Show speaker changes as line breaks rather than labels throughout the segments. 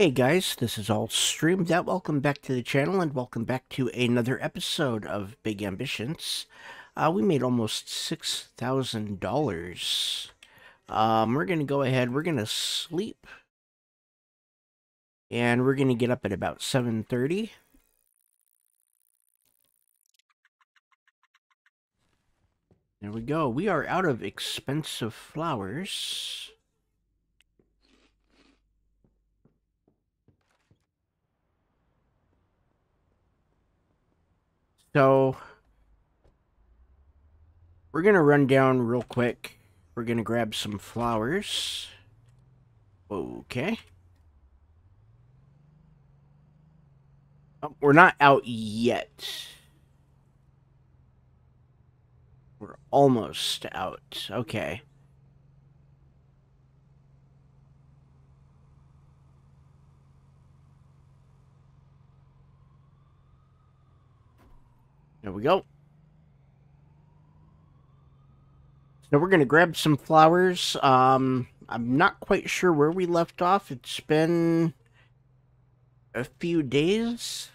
Hey guys, this is I'll Stream That welcome back to the channel and welcome back to another episode of Big Ambitions. Uh, we made almost six thousand dollars. Um, we're gonna go ahead. We're gonna sleep, and we're gonna get up at about seven thirty. There we go. We are out of expensive flowers. So we're gonna run down real quick. We're gonna grab some flowers. Okay. Oh, we're not out yet. We're almost out. Okay. There we go. Now we're going to grab some flowers. Um, I'm not quite sure where we left off. It's been a few days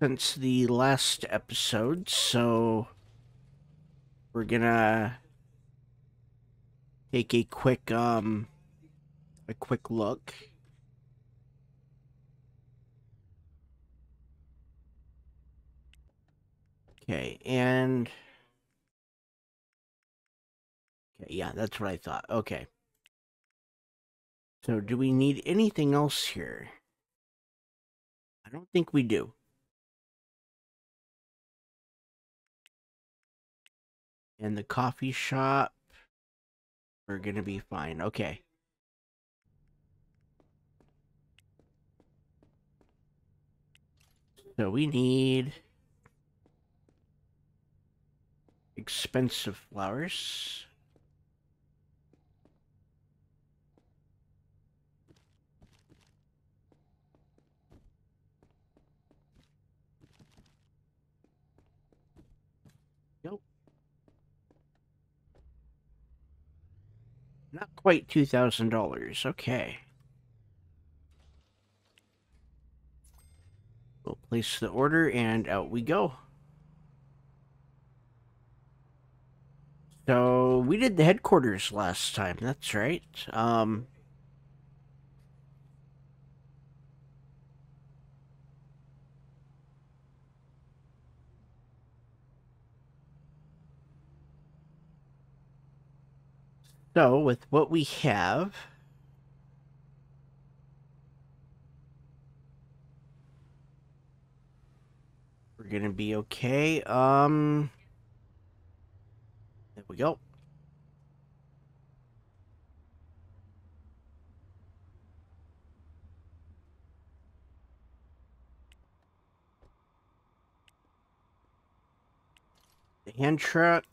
since the last episode, so we're going to take a quick um a quick look. Okay, and... Okay, yeah, that's what I thought. Okay. So, do we need anything else here? I don't think we do. And the coffee shop, we're going to be fine. Okay. So we need... expensive flowers. Nope. Not quite $2,000. Okay. We'll place the order and out we go. So we did the headquarters last time. That's right. Um, so with what we have, we're gonna be okay. Um. We go. The hand truck.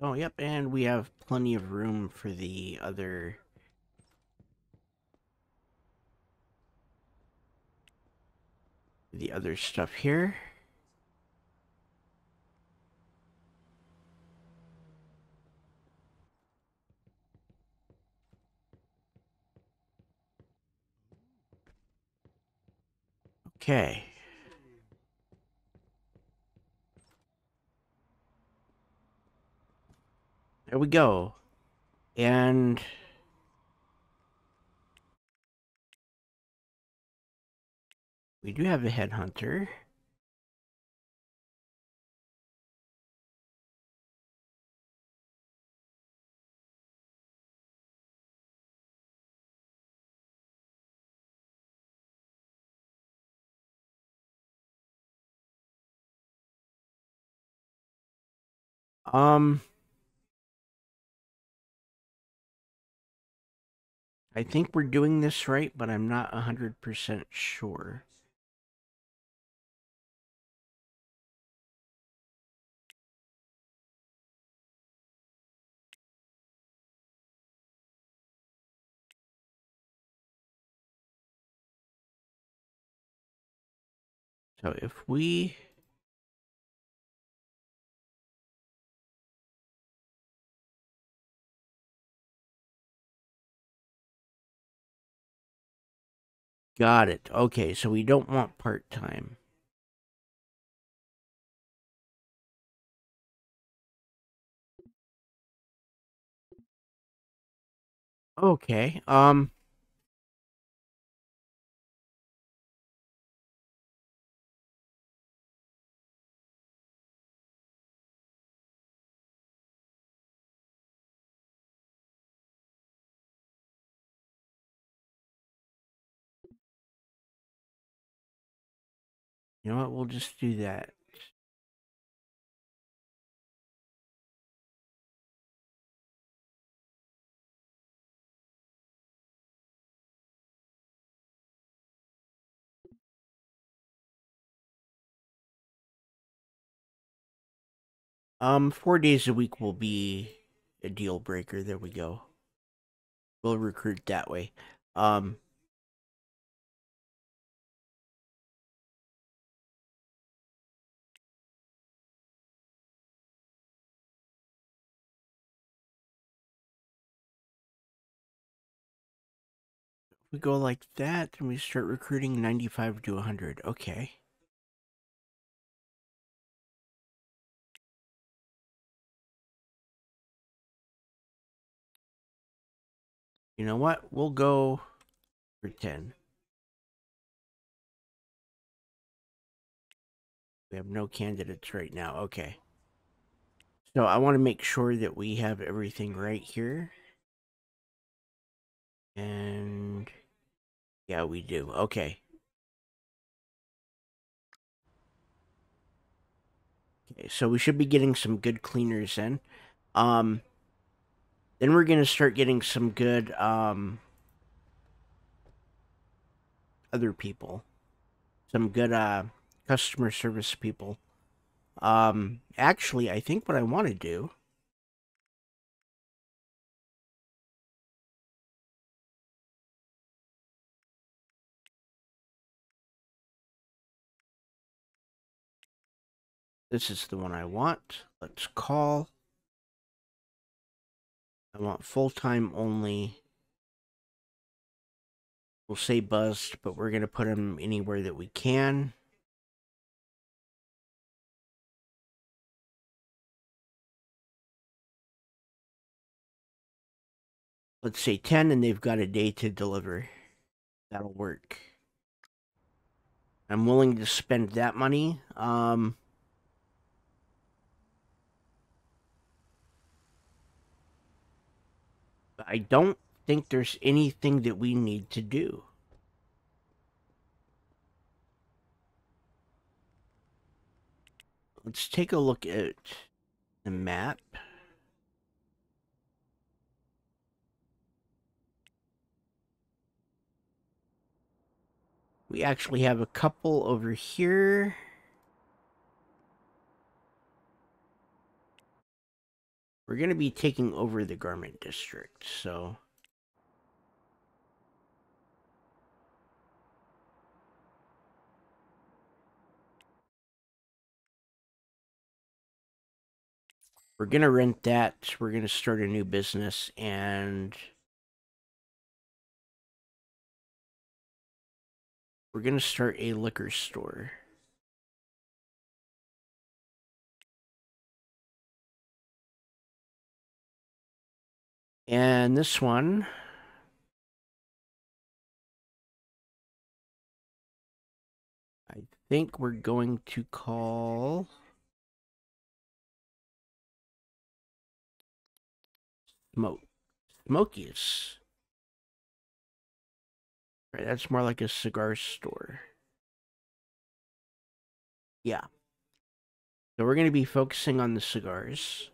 Oh, yep, and we have plenty of room for the other... The other stuff here. Okay. There we go. And... We do have a headhunter. Um... I think we're doing this right, but I'm not 100% sure. So if we Got it. Okay, so we don't want part-time. Okay, um... You know what? We'll just do that. Um, four days a week will be a deal breaker. There we go. We'll recruit that way. Um, we go like that and we start recruiting 95 to 100. Okay. You know what? We'll go for 10. We have no candidates right now. Okay. So I want to make sure that we have everything right here. And yeah, we do. Okay. Okay, so we should be getting some good cleaners in. Um, then we're going to start getting some good um, other people. Some good uh, customer service people. Um, actually, I think what I want to do This is the one I want. Let's call. I want full-time only. We'll say buzzed, but we're going to put them anywhere that we can. Let's say 10 and they've got a day to deliver. That'll work. I'm willing to spend that money. Um, I don't think there's anything that we need to do. Let's take a look at the map. We actually have a couple over here. We're going to be taking over the garment district, so... We're going to rent that. We're going to start a new business, and... We're going to start a liquor store. And this one, I think we're going to call Smoke Smokey's. Right, that's more like a cigar store. Yeah. So we're going to be focusing on the cigars.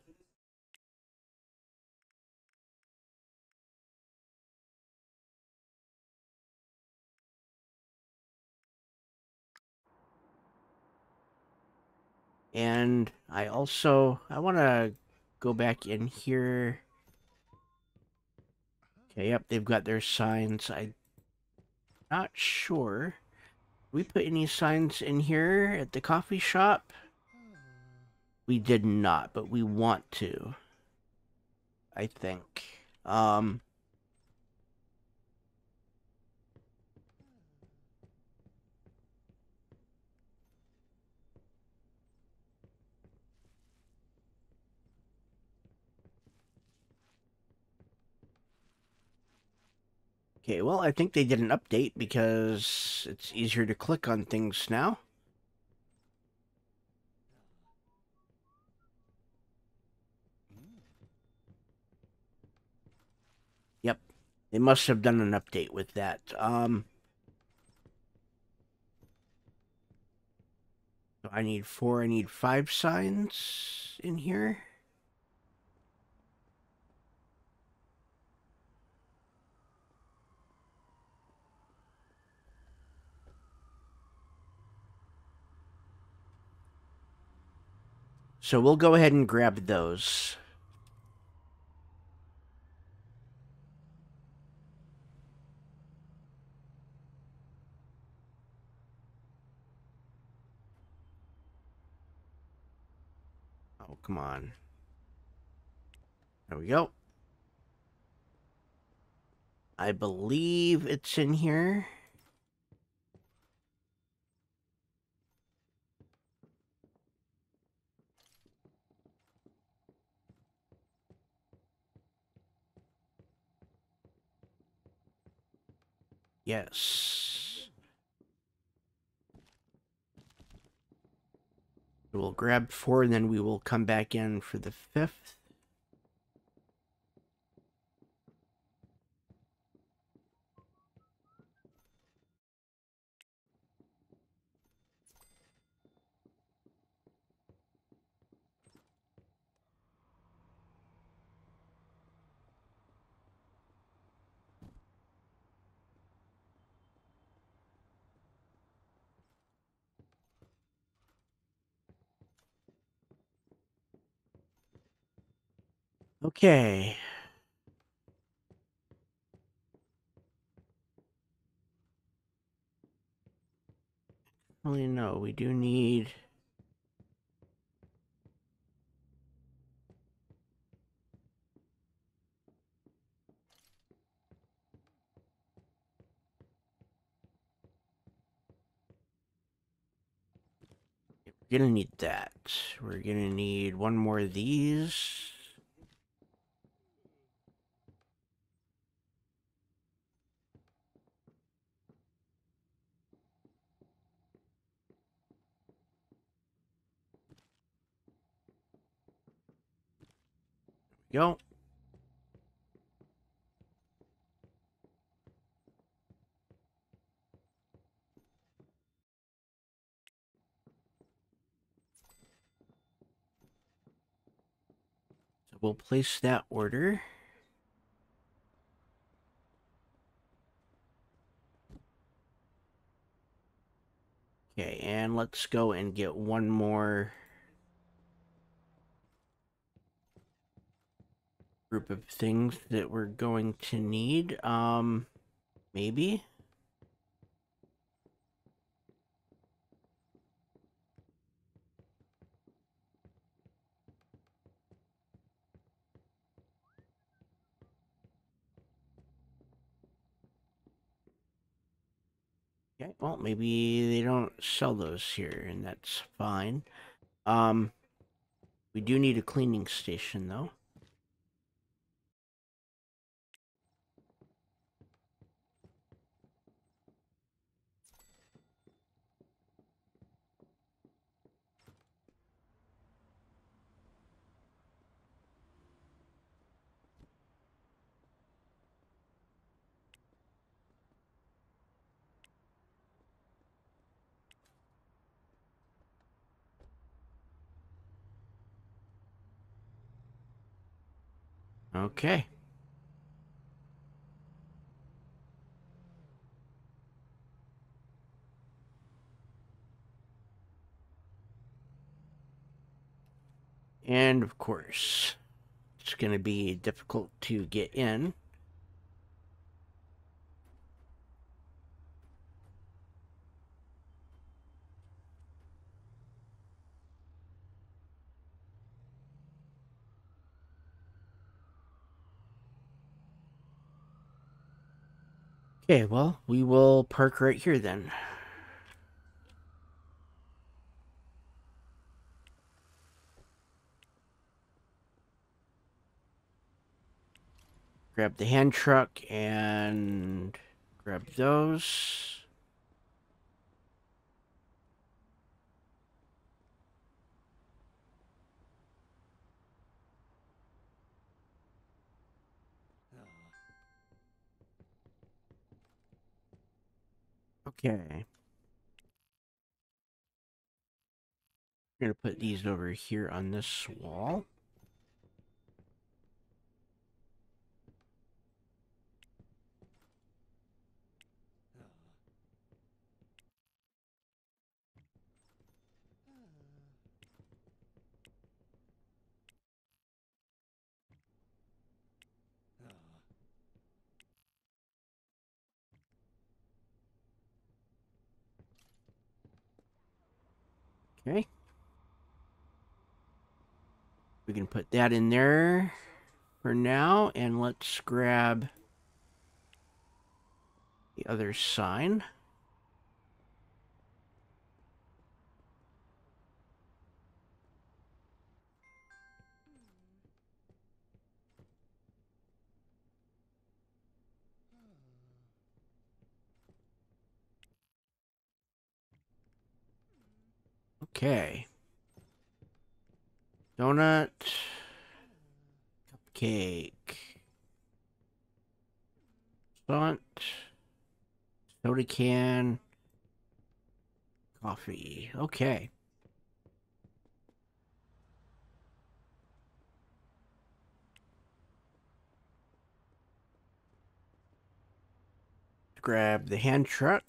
And I also, I want to go back in here. Okay, yep, they've got their signs. I'm not sure. we put any signs in here at the coffee shop? We did not, but we want to. I think. Um, Okay, well, I think they did an update because it's easier to click on things now. Yep, they must have done an update with that. Um, I need four, I need five signs in here. So we'll go ahead and grab those. Oh, come on. There we go. I believe it's in here. Yes. We'll grab four, and then we will come back in for the fifth. Okay. You know, we do need... We're gonna need that. We're gonna need one more of these. Go. So we'll place that order. Okay, and let's go and get one more group of things that we're going to need. Um, maybe? Okay, well, maybe they don't sell those here, and that's fine. Um, we do need a cleaning station, though. Okay. And of course, it's going to be difficult to get in. Okay, well, we will park right here then. Grab the hand truck and grab those. Okay. I'm going to put these over here on this wall. Okay. We can put that in there for now, and let's grab the other sign. Okay. Donut. Cupcake. Stunt. Soda can. Coffee. Okay. Grab the hand truck.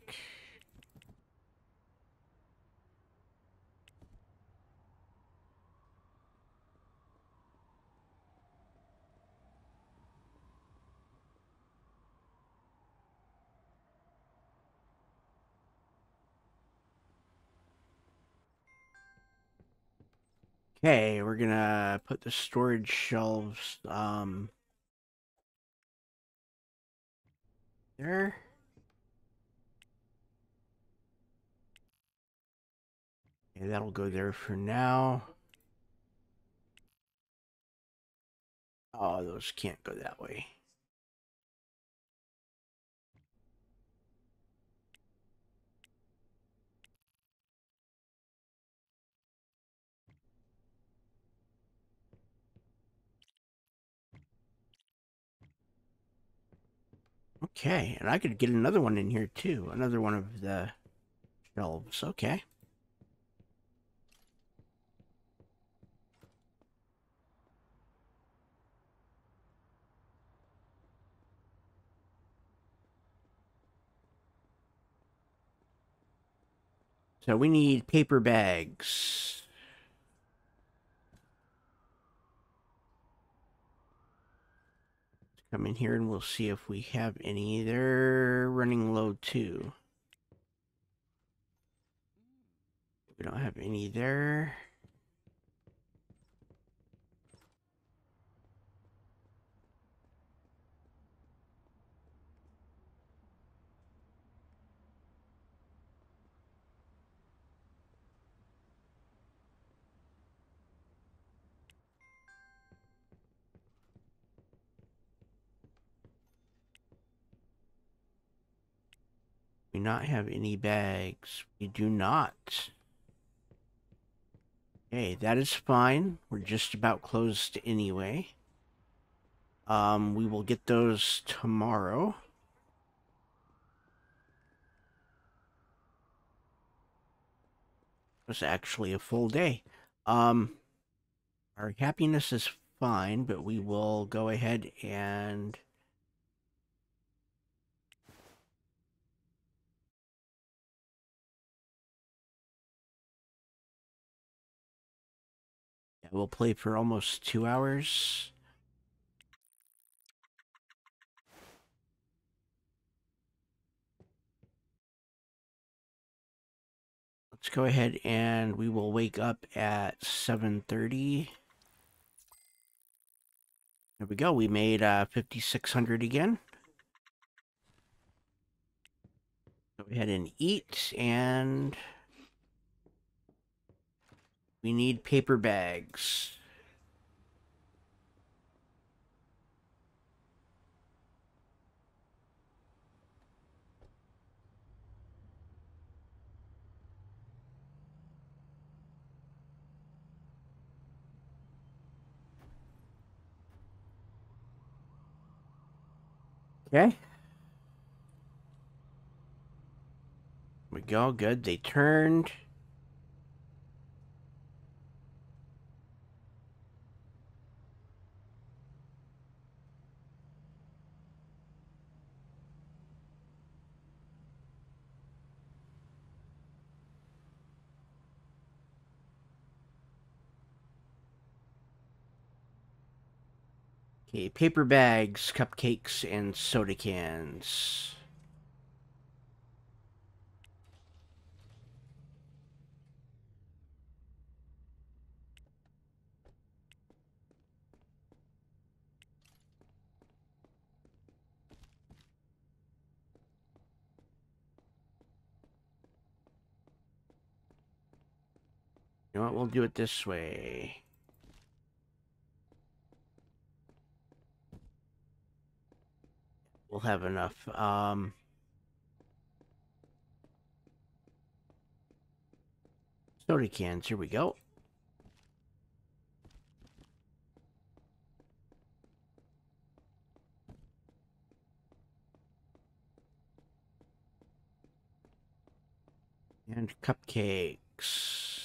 Okay, we're gonna put the storage shelves um there. Okay, that'll go there for now. Oh, those can't go that way. Okay, and I could get another one in here too. Another one of the shelves. Okay. So we need paper bags. Come in here and we'll see if we have any. They're running low too. We don't have any there. We not have any bags. We do not. Okay, that is fine. We're just about closed anyway. Um, we will get those tomorrow. It was actually a full day. Um, our happiness is fine, but we will go ahead and We'll play for almost two hours. Let's go ahead and we will wake up at 7.30. There we go. We made uh, 5,600 again. Go ahead and eat, and we need paper bags. Okay. we go. Good. They turned. Okay, paper bags, cupcakes, and soda cans. You know what? We'll do it this way. We'll have enough. Um, soda cans. Here we go. And cupcakes.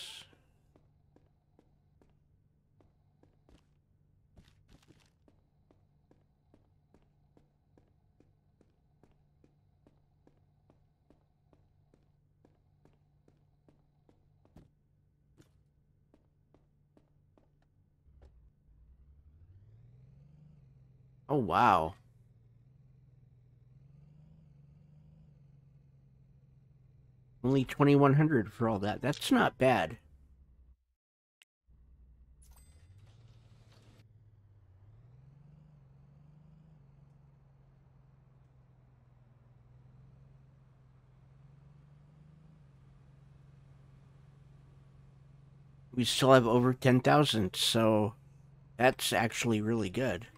Oh, wow. Only 2100 for all that. That's not bad. We still have over 10,000, so that's actually really good.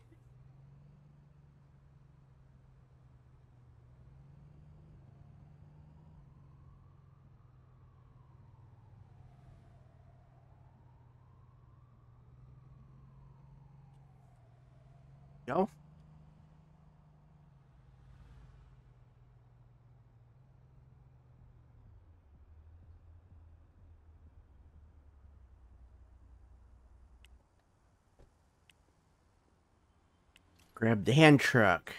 Grab the hand truck.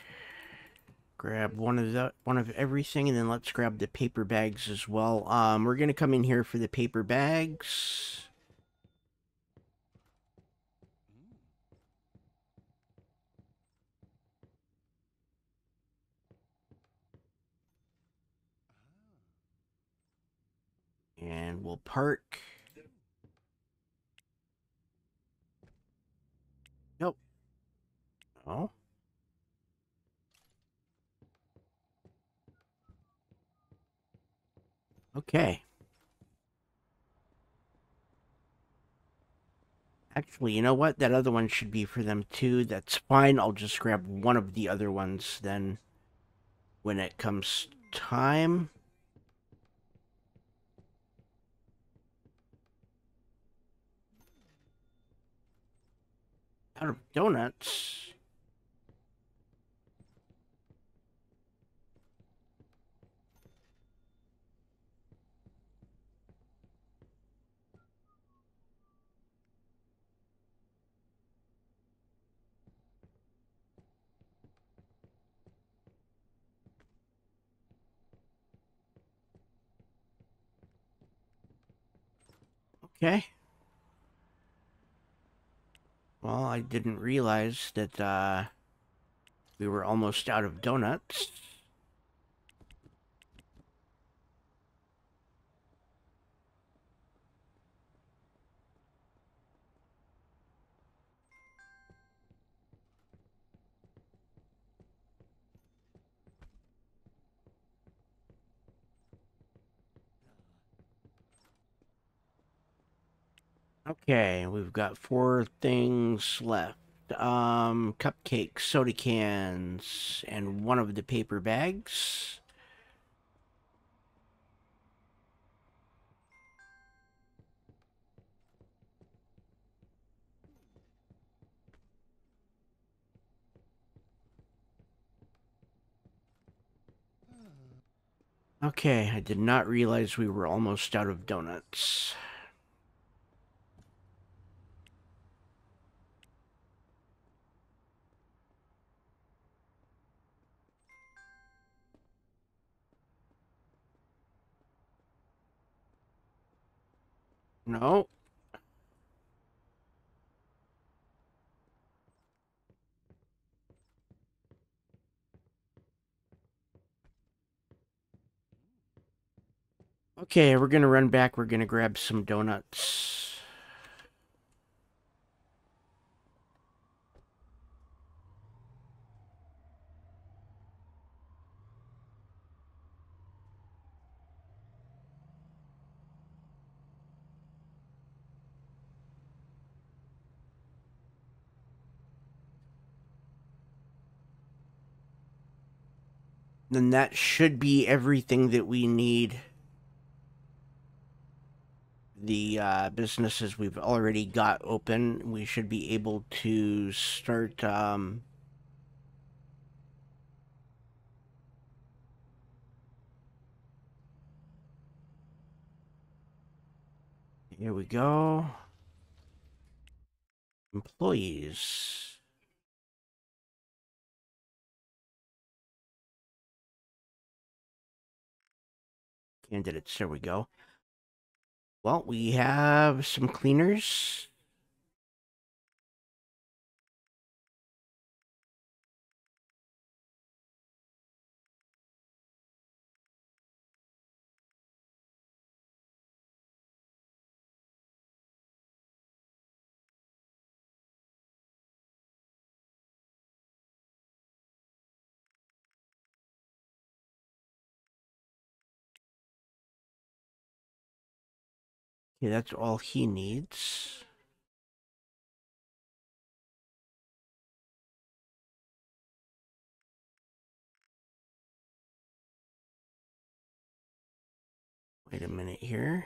Grab one of the one of everything, and then let's grab the paper bags as well. Um, we're gonna come in here for the paper bags. And we'll park. Nope. Oh. Okay. Actually, you know what? That other one should be for them too. That's fine. I'll just grab one of the other ones then when it comes time. Out of donuts. Okay. Well, I didn't realize that uh, we were almost out of donuts. Okay, we've got four things left. Um, cupcakes, soda cans, and one of the paper bags. Okay, I did not realize we were almost out of donuts. No. Okay, we're gonna run back. We're gonna grab some donuts. Then that should be everything that we need the uh, businesses we've already got open, we should be able to start. Um, here we go. Employees. Candidates, there we go. Well, we have some cleaners. Okay, that's all he needs. Wait a minute here.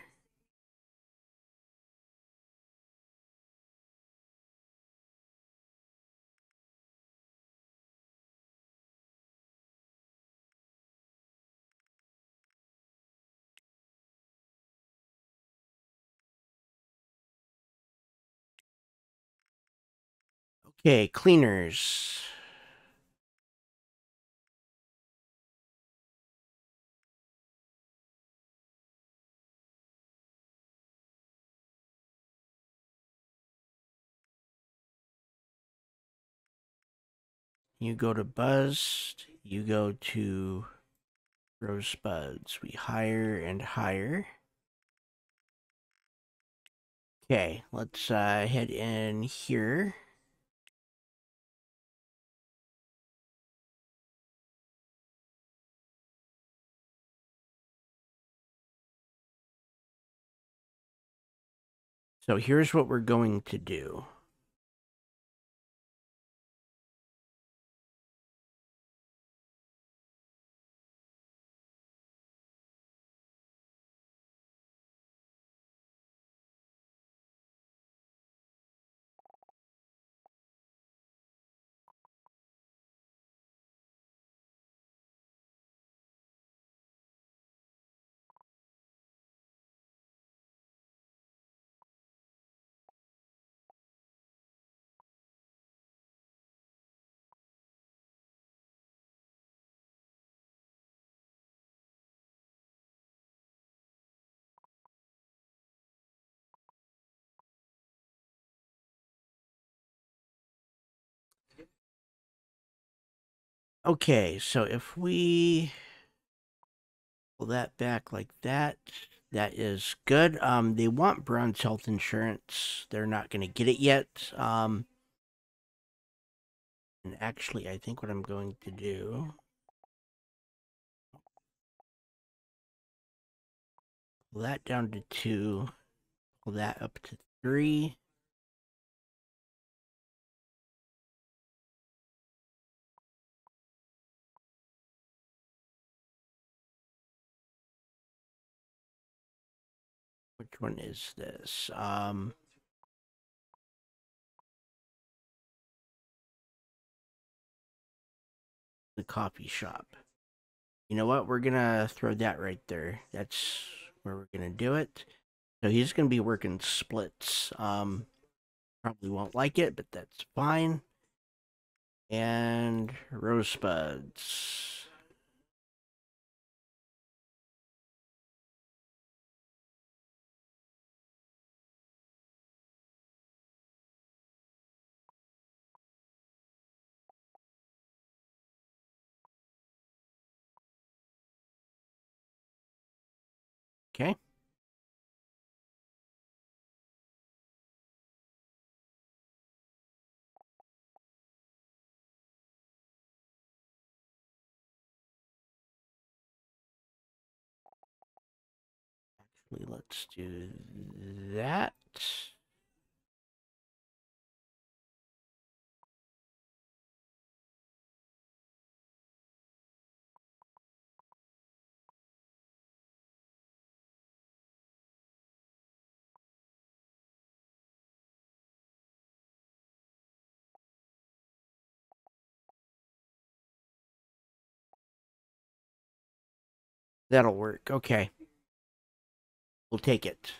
Okay, cleaners. You go to Buzz, you go to Rosebuds. We hire and hire. Okay, let's uh, head in here. So here's what we're going to do. Okay, so if we pull that back like that, that is good. Um, they want bronze health insurance. They're not going to get it yet. Um, and actually, I think what I'm going to do... Pull that down to two. Pull that up to three. Is this? Um, the coffee shop. You know what? We're gonna throw that right there. That's where we're gonna do it. So he's gonna be working splits. Um, probably won't like it, but that's fine. And Rosebud's. Okay. Actually, let's do that. That'll work. Okay. We'll take it.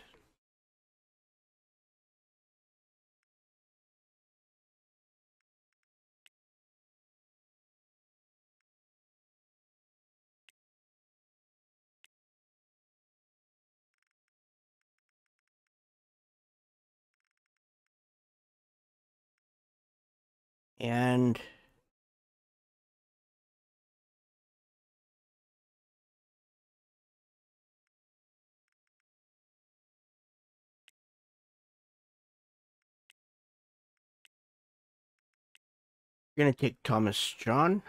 And We're going to take Thomas John.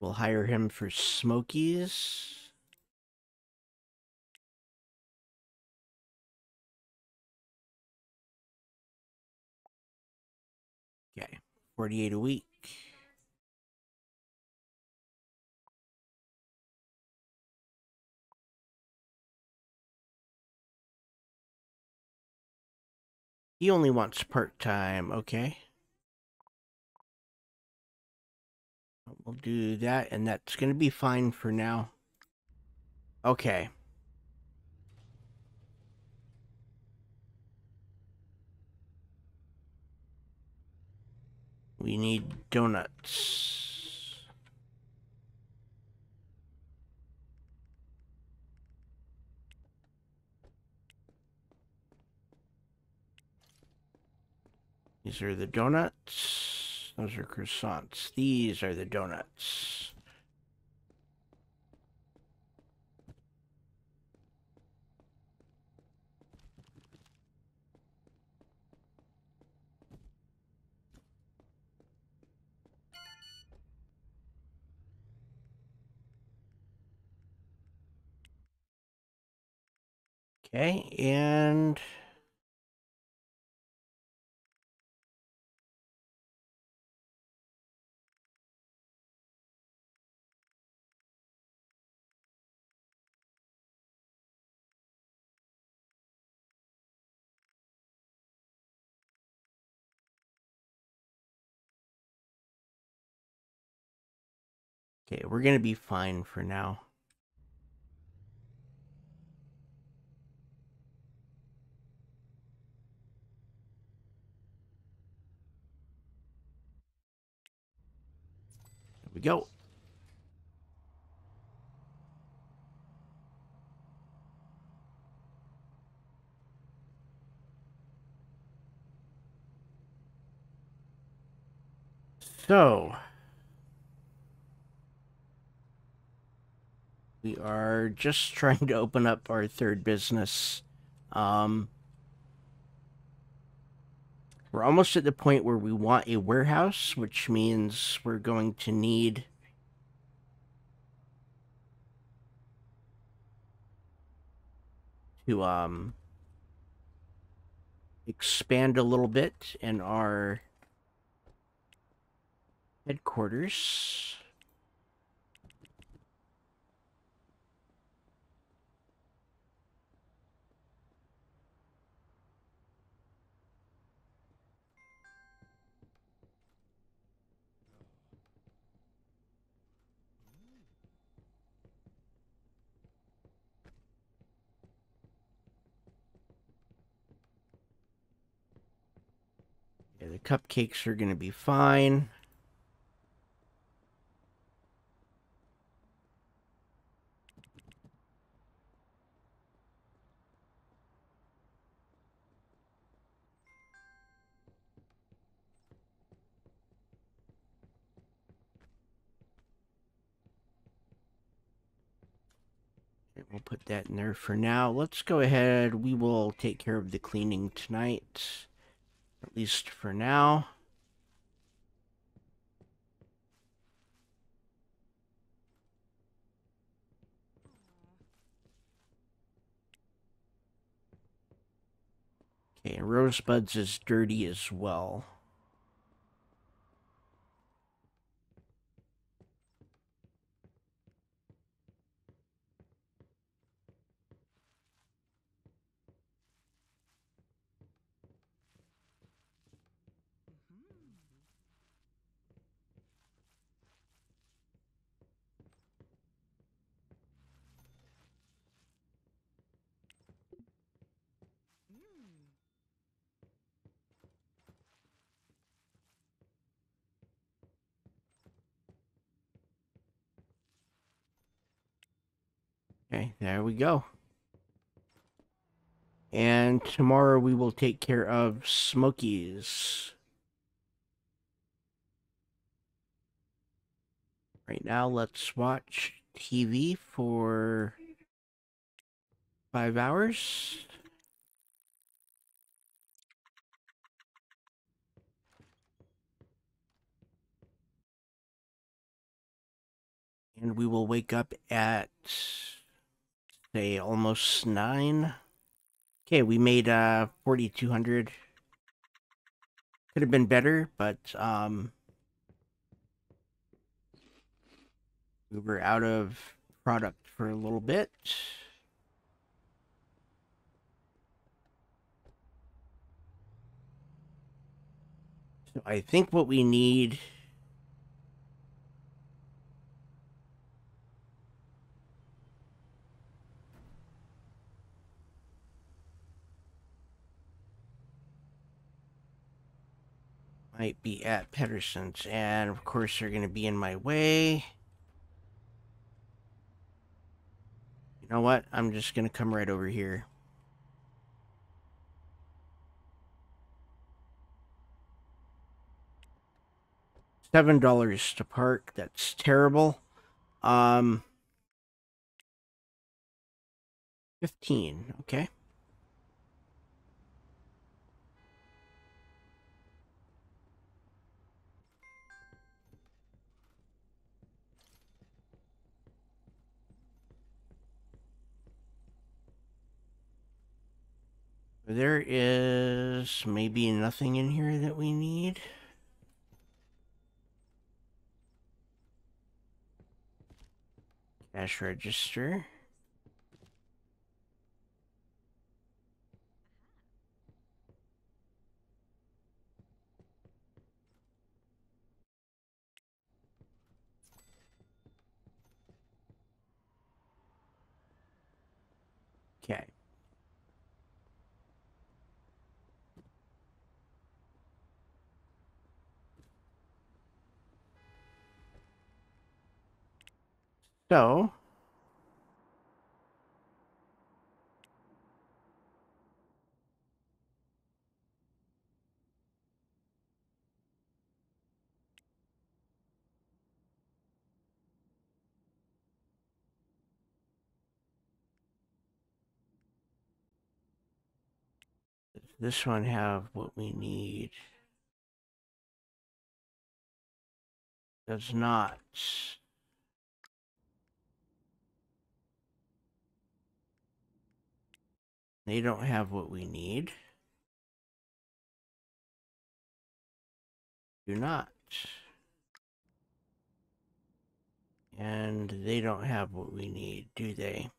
We'll hire him for Smokey's. Okay, 48 a week. He only wants part-time, okay. We'll do that, and that's going to be fine for now. Okay. We need donuts. These are the donuts. Those are croissants. These are the donuts. Okay, and Okay, we're going to be fine for now. There we go. So, we are just trying to open up our third business. Um, we're almost at the point where we want a warehouse, which means we're going to need to um expand a little bit in our headquarters. Cupcakes are going to be fine. We'll put that in there for now. Let's go ahead. We will take care of the cleaning tonight, at least for now. Okay, Rosebud's is dirty as well. Okay, there we go. And tomorrow we will take care of Smokey's. Right now, let's watch TV for five hours. And we will wake up at say almost nine. Okay, we made uh 4200. Could have been better, but um we were out of product for a little bit. So I think what we need might be at Pedersen's. And of course, they're going to be in my way. You know what? I'm just going to come right over here. Seven dollars to park. That's terrible. Um, fifteen. Okay. There is maybe nothing in here that we need. Cash register. Okay. So, this one have what we need? Does not. They don't have what we need. Do not. And they don't have what we need, do they?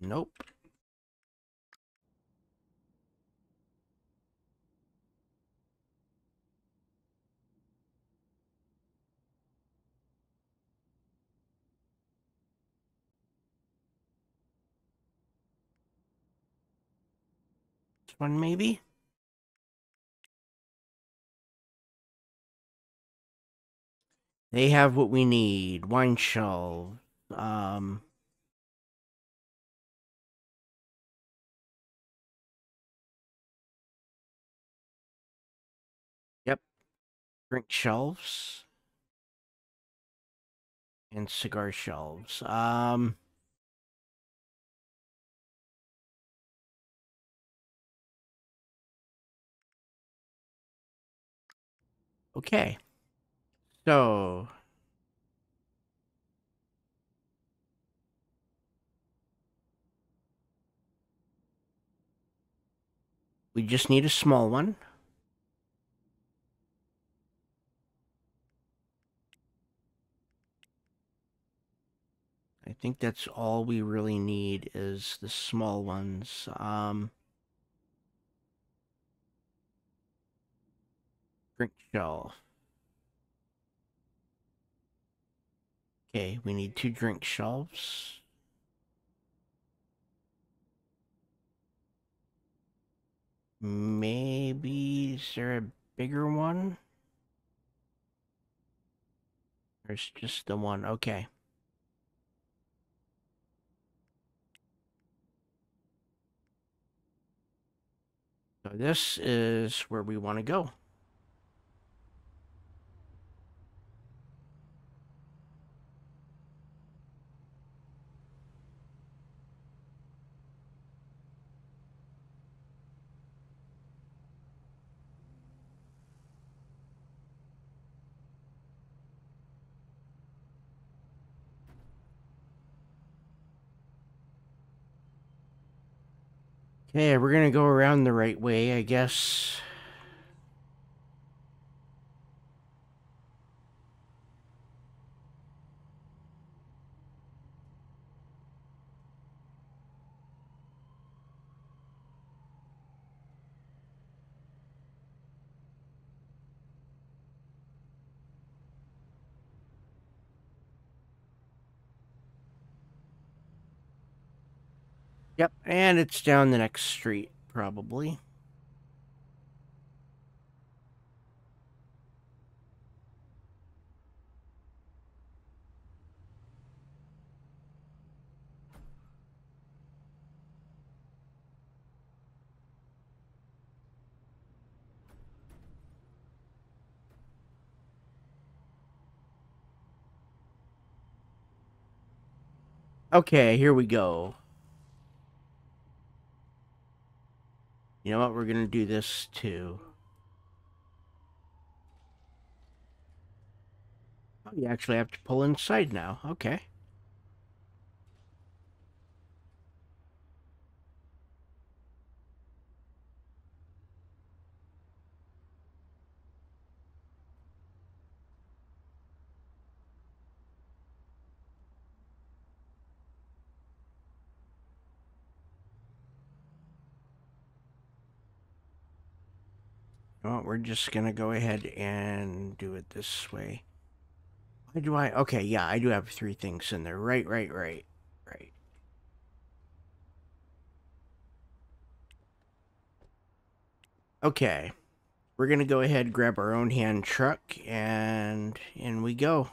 Nope. One maybe? They have what we need. Wine shelf. Um Yep. Drink shelves. And cigar shelves. Um Okay. So we just need a small one. I think that's all we really need is the small ones. Um, drink shelf. Okay, we need two drink shelves. Maybe is there a bigger one? There's just the one. Okay. So this is where we want to go. Okay, we're gonna go around the right way, I guess. Yep, and it's down the next street, probably. Okay, here we go. You know what? We're going to do this too. Oh, you actually have to pull inside now. Okay. Well, we're just going to go ahead and do it this way. Why do I? Okay, yeah, I do have three things in there. Right, right, right, right. Okay. We're going to go ahead, grab our own hand truck, and in we go.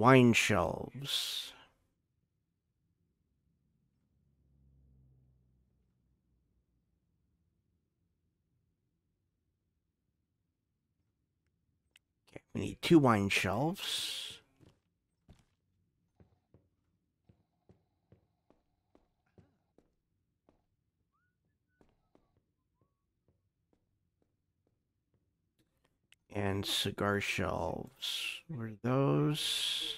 Wine shelves. Okay. We need two wine shelves. And cigar shelves. Were those?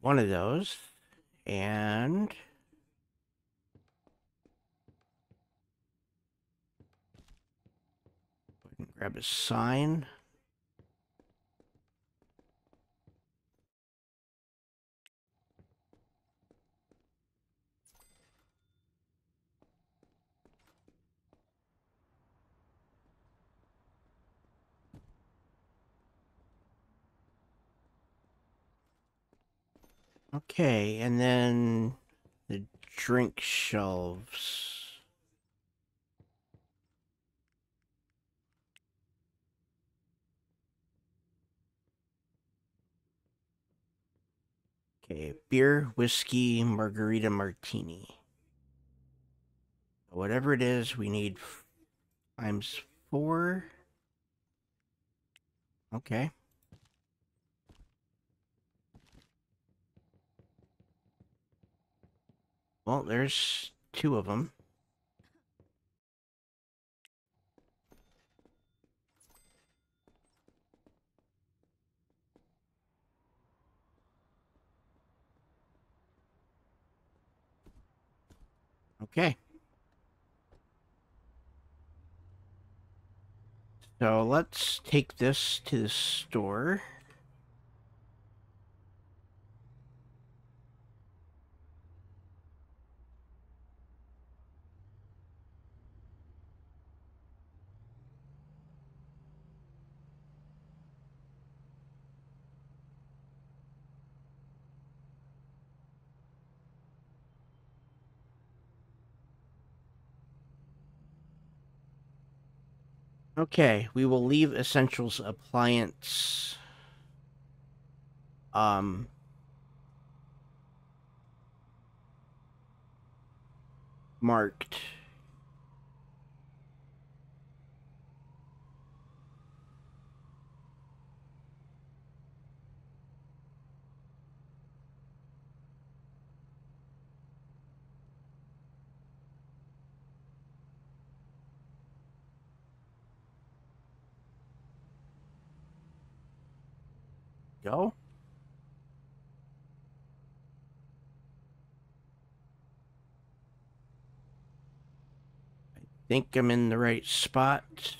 One of those. And grab a sign. Okay, and then the drink shelves. Okay, beer, whiskey, margarita, martini. Whatever it is, we need times four. Okay. Well, there's two of them. Okay. So let's take this to the store. Okay, we will leave Essentials Appliance um marked. Go. I think I'm in the right spot.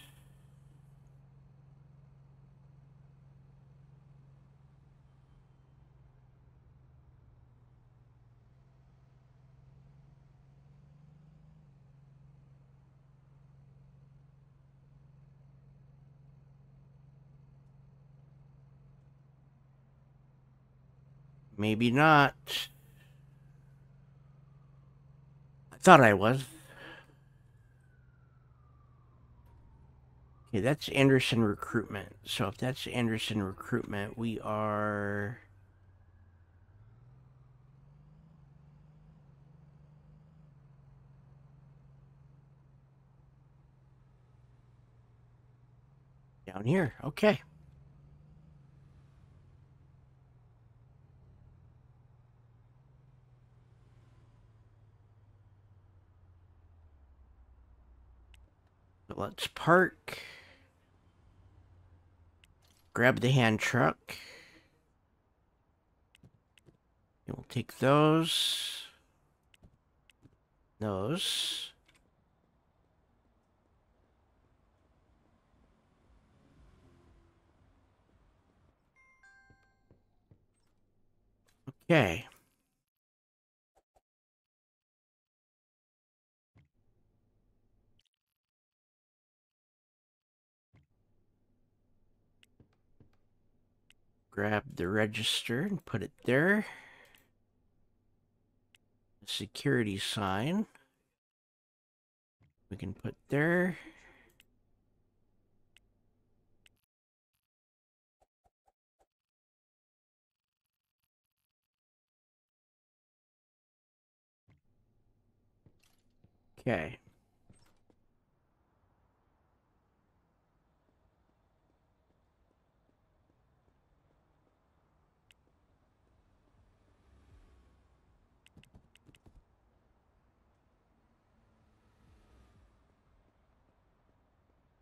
Maybe not. I thought I was. Okay, that's Anderson Recruitment. So if that's Anderson Recruitment, we are... Down here, okay. Let's park. Grab the hand truck. we'll take those. Those. Okay. grab the register and put it there. The security sign we can put there. Okay.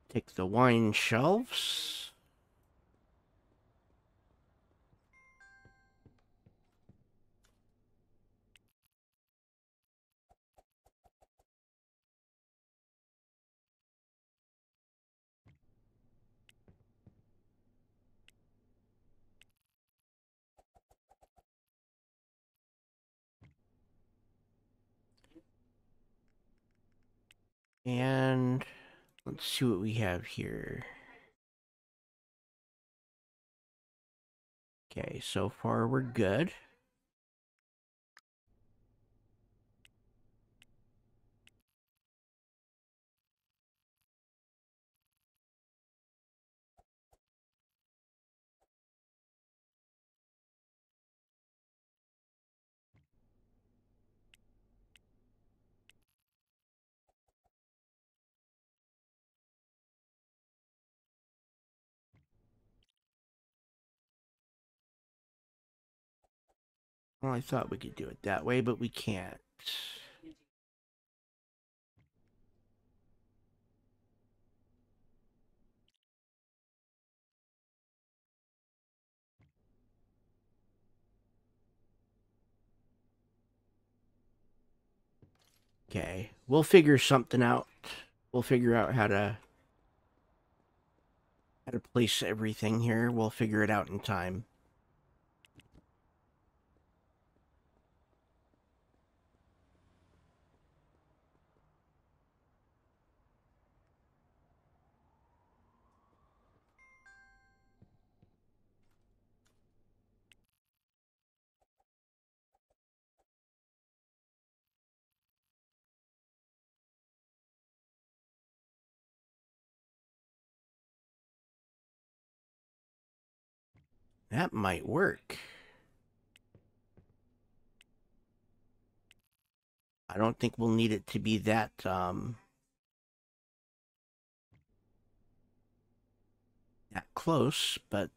Take the wine shelves. And let's see what we have here. Okay, so far we're good. Well, I thought we could do it that way, but we can't. Okay, we'll figure something out. We'll figure out how to how to place everything here. We'll figure it out in time. That might work. I don't think we'll need it to be that, um, that close, but...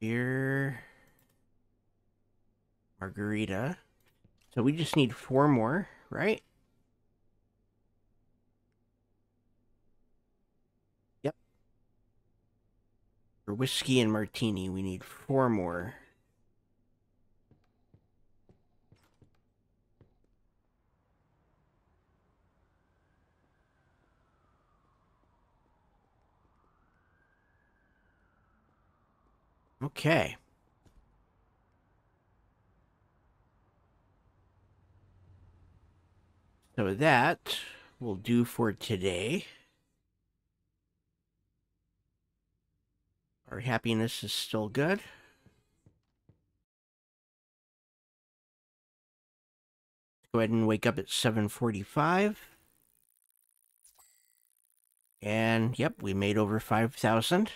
Here margarita. So we just need four more, right? Yep. For whiskey and martini, we need four more. Okay. So that will do for today. Our happiness is still good. Go ahead and wake up at 745. And yep, we made over 5,000.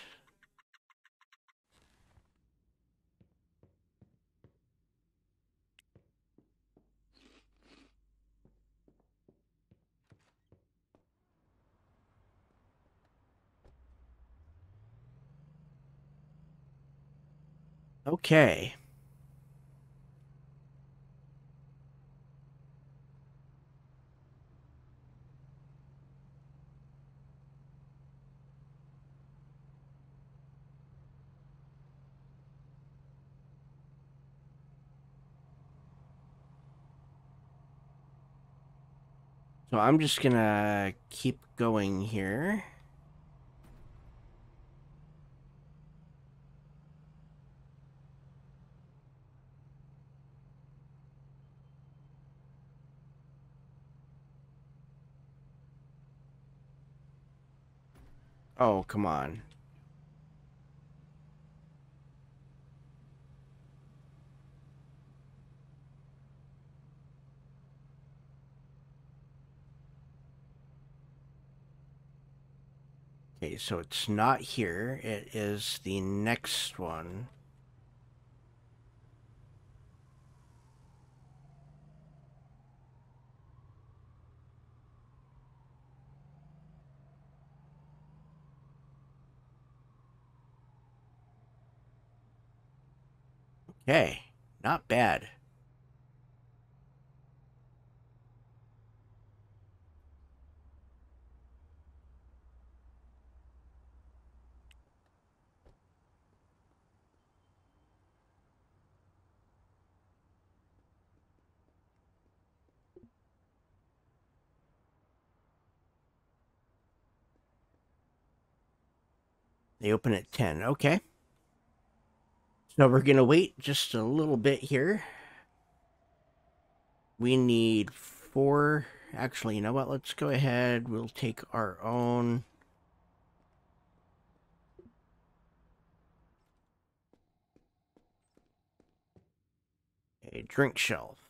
Okay. So I'm just gonna keep going here. Oh, come on. Okay, so it's not here. It is the next one. Okay, not bad. They open at 10. Okay. So we're going to wait just a little bit here. We need four. Actually, you know what? Let's go ahead. We'll take our own. A drink shelf.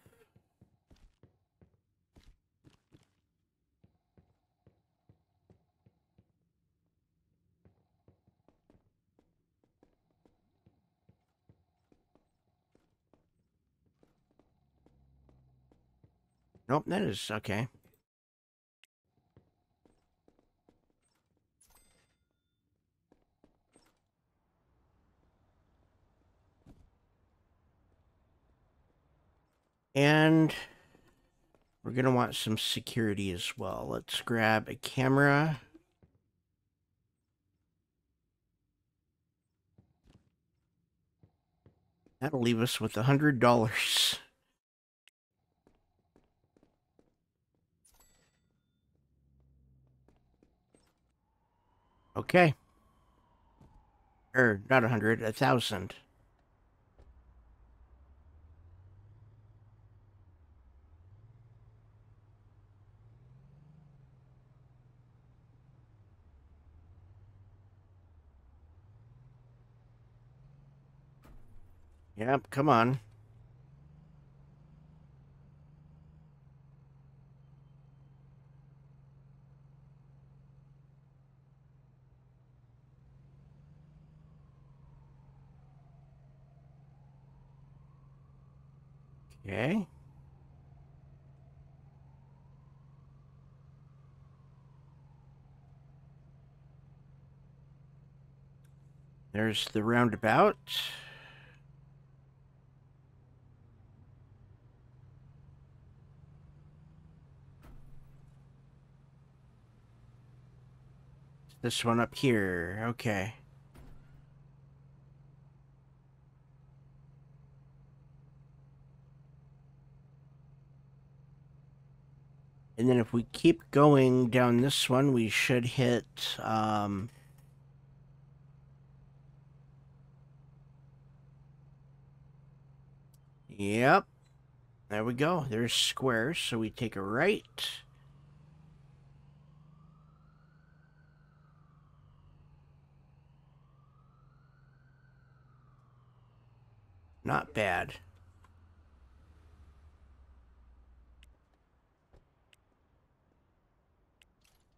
Nope, that is okay. And we're going to want some security as well. Let's grab a camera. That'll leave us with a $100. Okay. Or not a hundred, a thousand. Yep, come on. Okay. There's the roundabout. This one up here. Okay. And then if we keep going down this one, we should hit, um, Yep. There we go. There's squares. So we take a right. Not bad.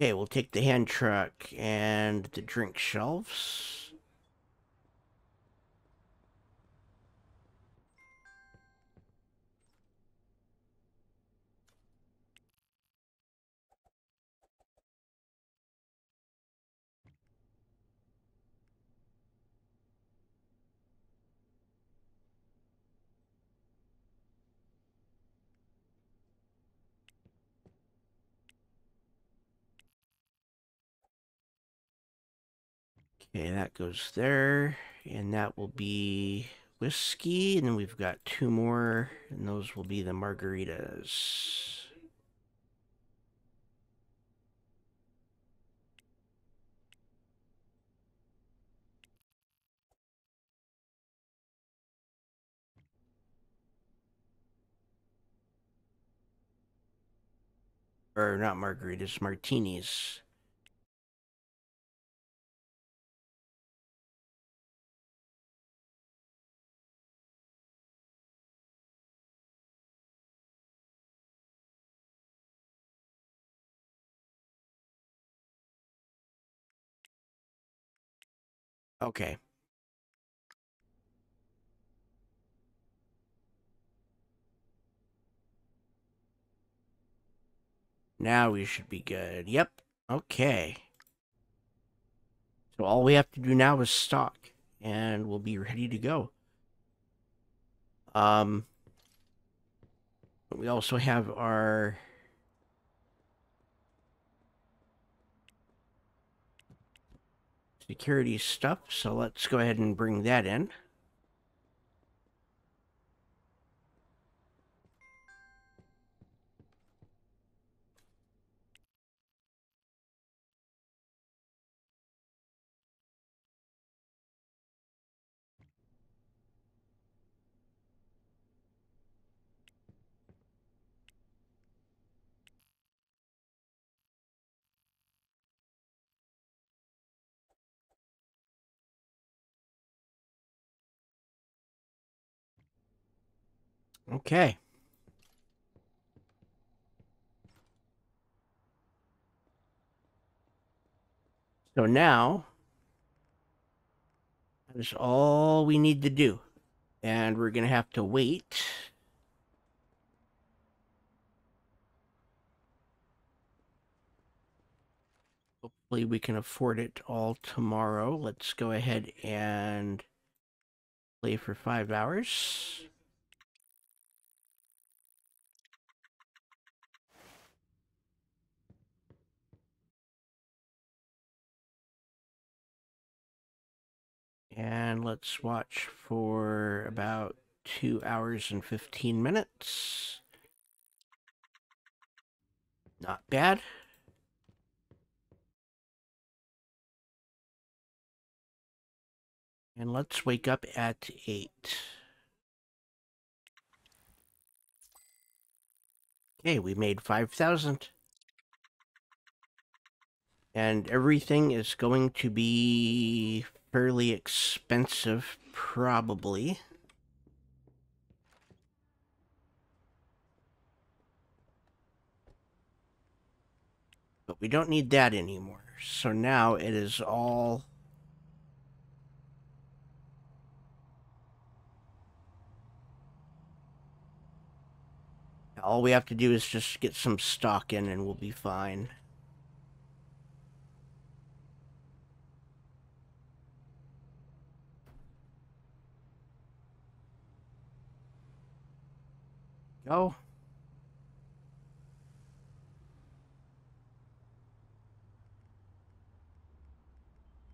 Okay, we'll take the hand truck and the drink shelves. Okay, that goes there. And that will be whiskey. And then we've got two more. And those will be the margaritas. Or not margaritas, martinis. Okay. Now we should be good. Yep. Okay. So all we have to do now is stock, and we'll be ready to go. Um, we also have our security stuff, so let's go ahead and bring that in. Okay. So now, that is all we need to do. And we're going to have to wait. Hopefully we can afford it all tomorrow. Let's go ahead and play for five hours. And let's watch for about two hours and 15 minutes. Not bad. And let's wake up at 8. Okay, we made 5,000. And everything is going to be fairly expensive, probably. But we don't need that anymore. So now it is all... All we have to do is just get some stock in and we'll be fine. Go.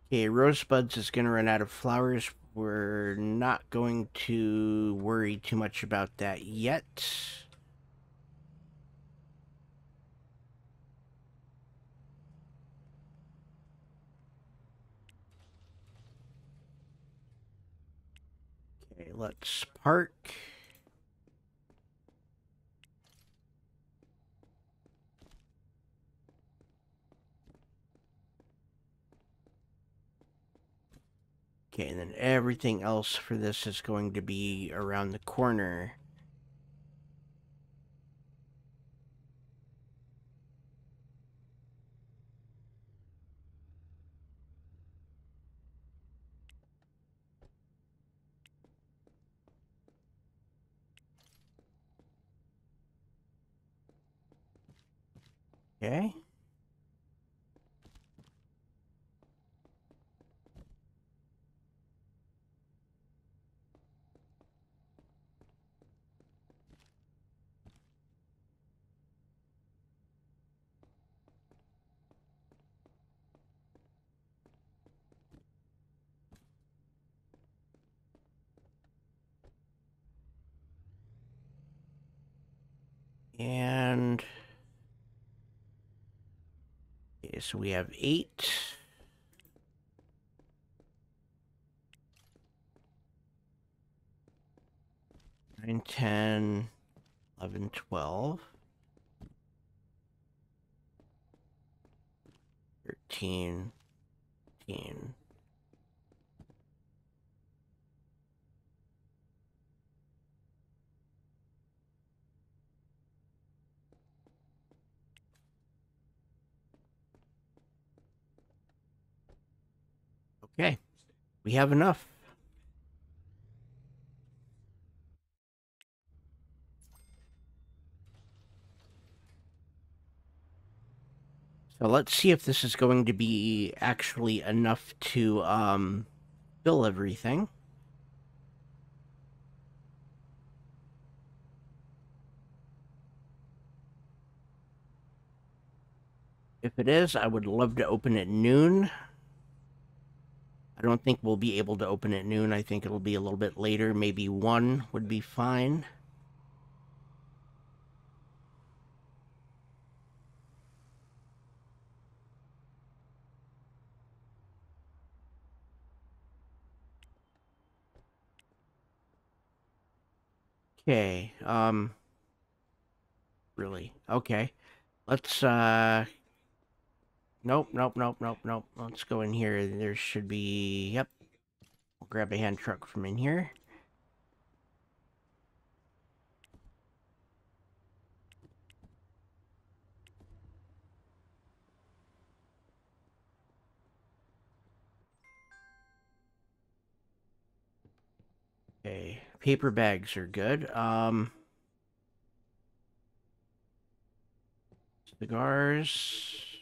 Okay, Rosebud's is going to run out of flowers. We're not going to worry too much about that yet. Okay, let's park. Okay, and then everything else for this is going to be around the corner. Okay. And okay, so we have eight. Nine, ten, eleven, twelve. Thirteen, fifteen. Okay. We have enough. So let's see if this is going to be actually enough to um, fill everything. If it is, I would love to open at noon. I don't think we'll be able to open at noon. I think it'll be a little bit later. Maybe 1 would be fine. Okay, um... Really? Okay. Let's, uh... Nope, nope, nope, nope, nope. Let's go in here. There should be... Yep. We'll grab a hand truck from in here. Okay, paper bags are good. Um, cigars.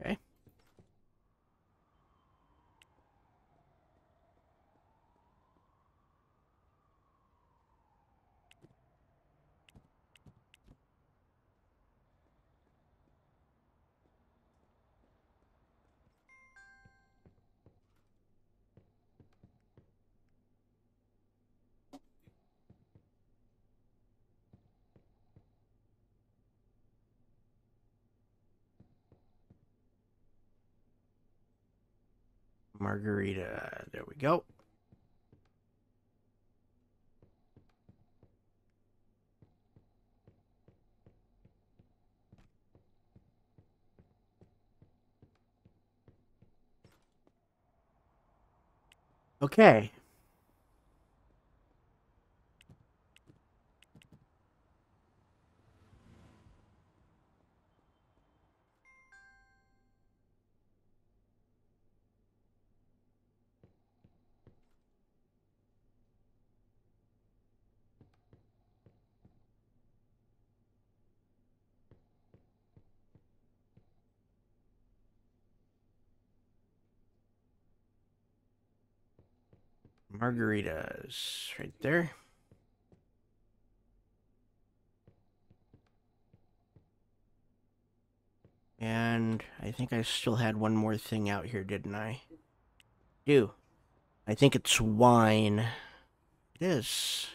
Okay. Margarita. There we go. Okay. Margaritas right there. And I think I still had one more thing out here, didn't I? Do. I think it's wine. It is.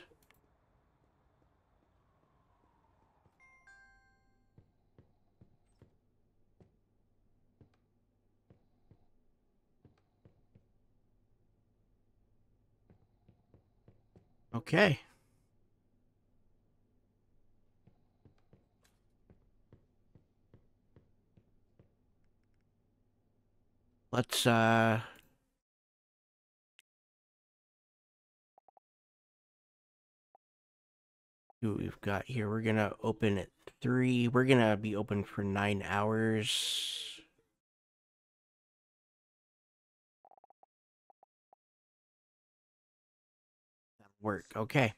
Okay. Let's, uh... See what we've got here. We're gonna open at 3. We're gonna be open for 9 hours. Work. Okay.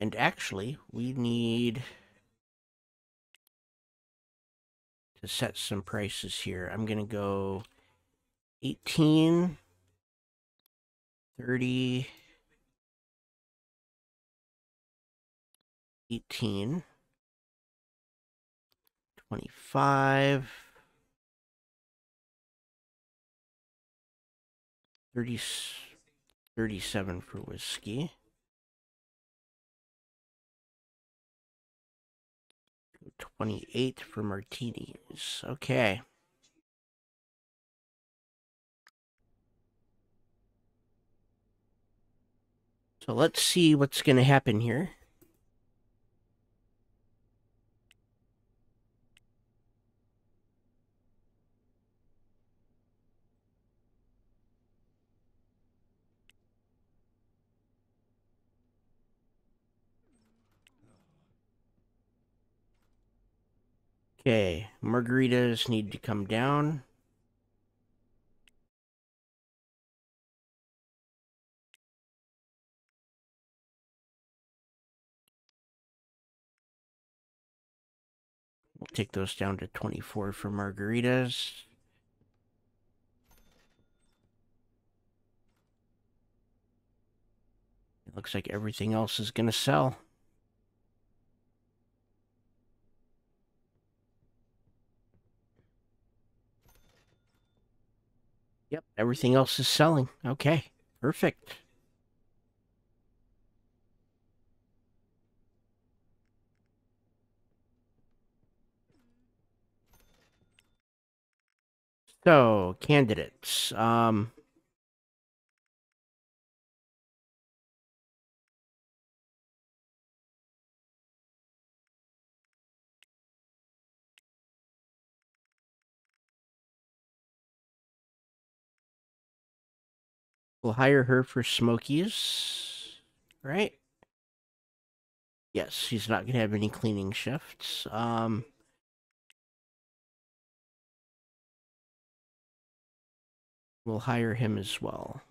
And actually, we need to set some prices here. I'm going to go 18, 30, 18, 25, 30, 37 for whiskey. 28 for martinis. Okay. So let's see what's going to happen here. Okay, margaritas need to come down. We'll take those down to 24 for margaritas. It looks like everything else is going to sell. Yep, everything else is selling. Okay, perfect. So, candidates. Um, we'll hire her for Smokey's, right? Yes, she's not going to have any cleaning shifts. Um, We'll hire him as well.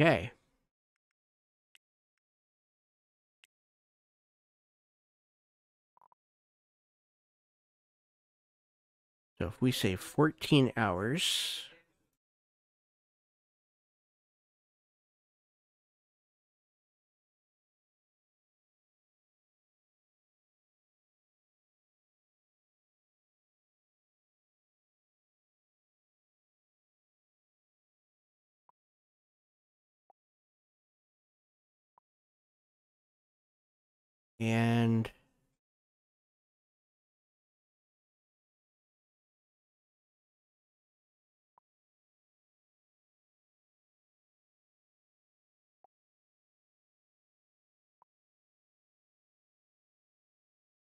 Okay. So if we say 14 hours, and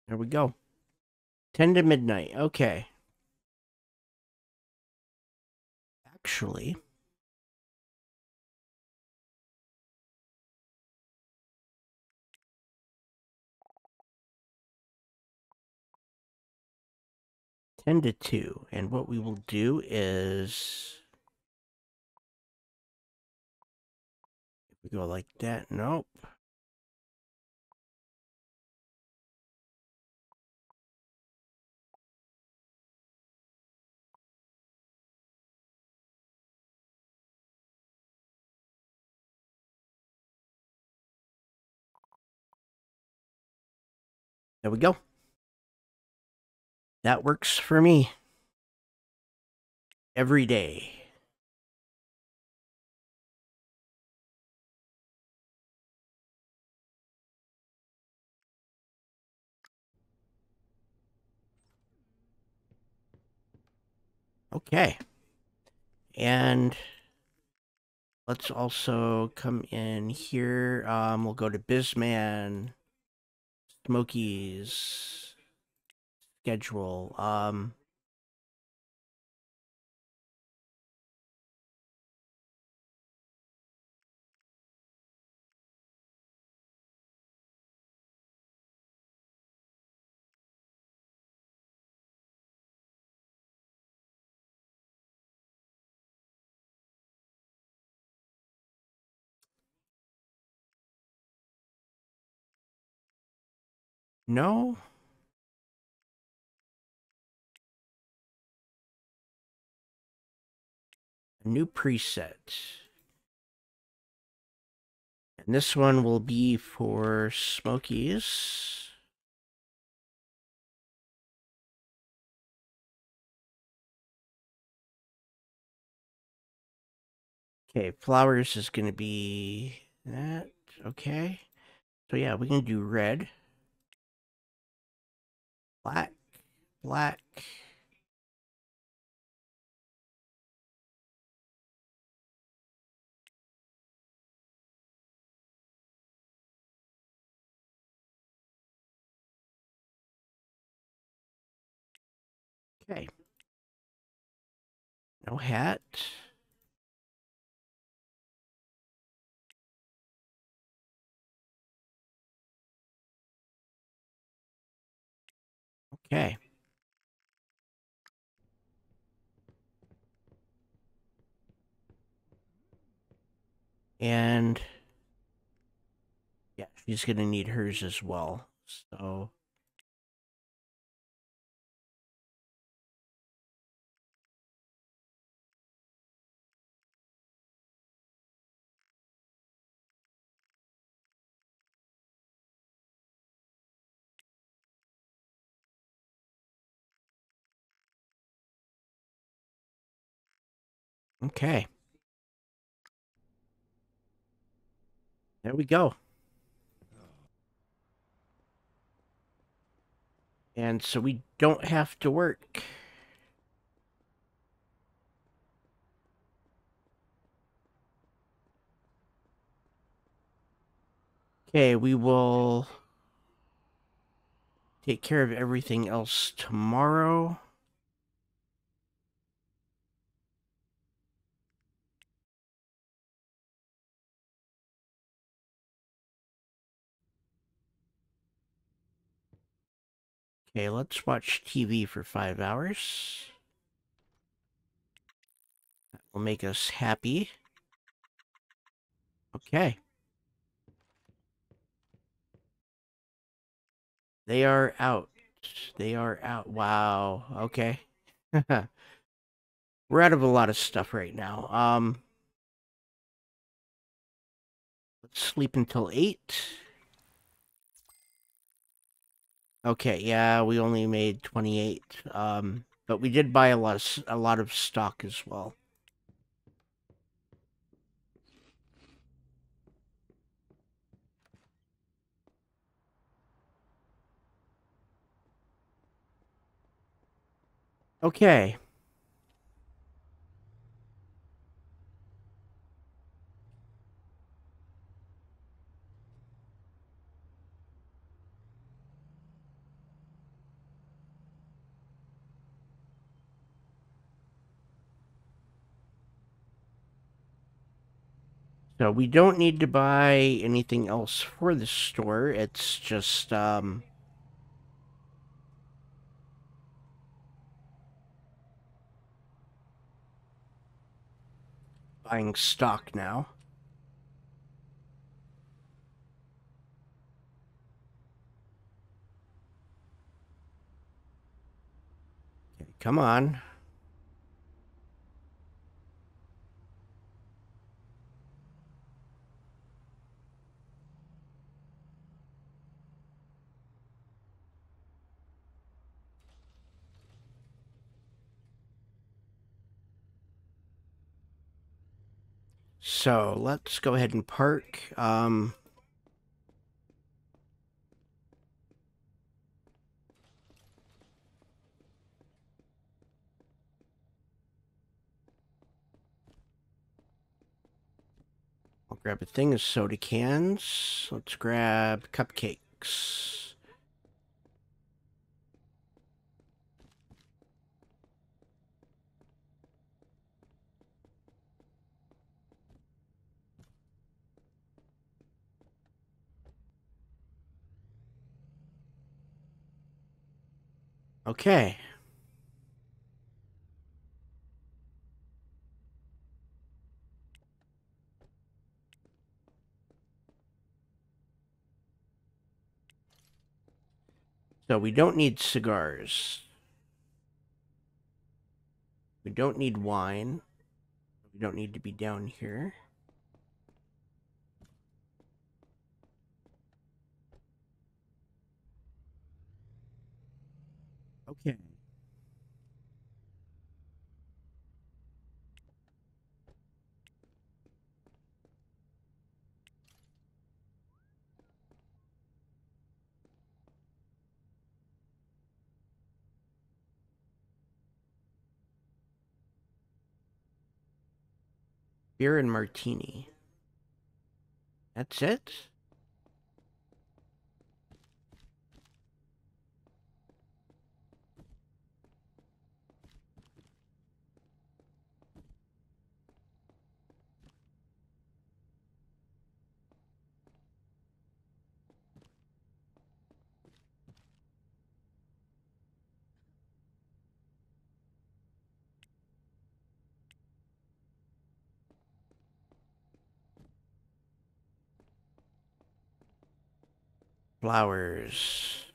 there we go. 10 to midnight. Okay. Actually, ten to two, and what we will do is If we go like that. Nope. There we go. That works for me. Every day. Okay. And let's also come in here. Um, we'll go to Bizman, Smokey's, schedule. Um, no. A new preset. And this one will be for Smokey's. Okay, flowers is going to be that. Okay. So yeah, we can do red. Black, black. Okay. No hat. Okay. And yeah, she's going to need hers as well. So Okay. There we go. And so we don't have to work. Okay, we will take care of everything else tomorrow. Okay, let's watch TV for five hours. That will make us happy. Okay. They are out. They are out. Wow. Okay. We're out of a lot of stuff right now. Um, let's sleep until 8. Okay, yeah, we only made 28. Um, but we did buy a lot of a lot of stock as well. Okay. So we don't need to buy anything else for the store. It's just, um... Buying stock now. Okay, come on. So let's go ahead and park. Um, I'll grab a thing of soda cans. Let's grab cupcakes. Okay. So we don't need cigars. We don't need wine. We don't need to be down here. Beer and martini. That's it? Flowers.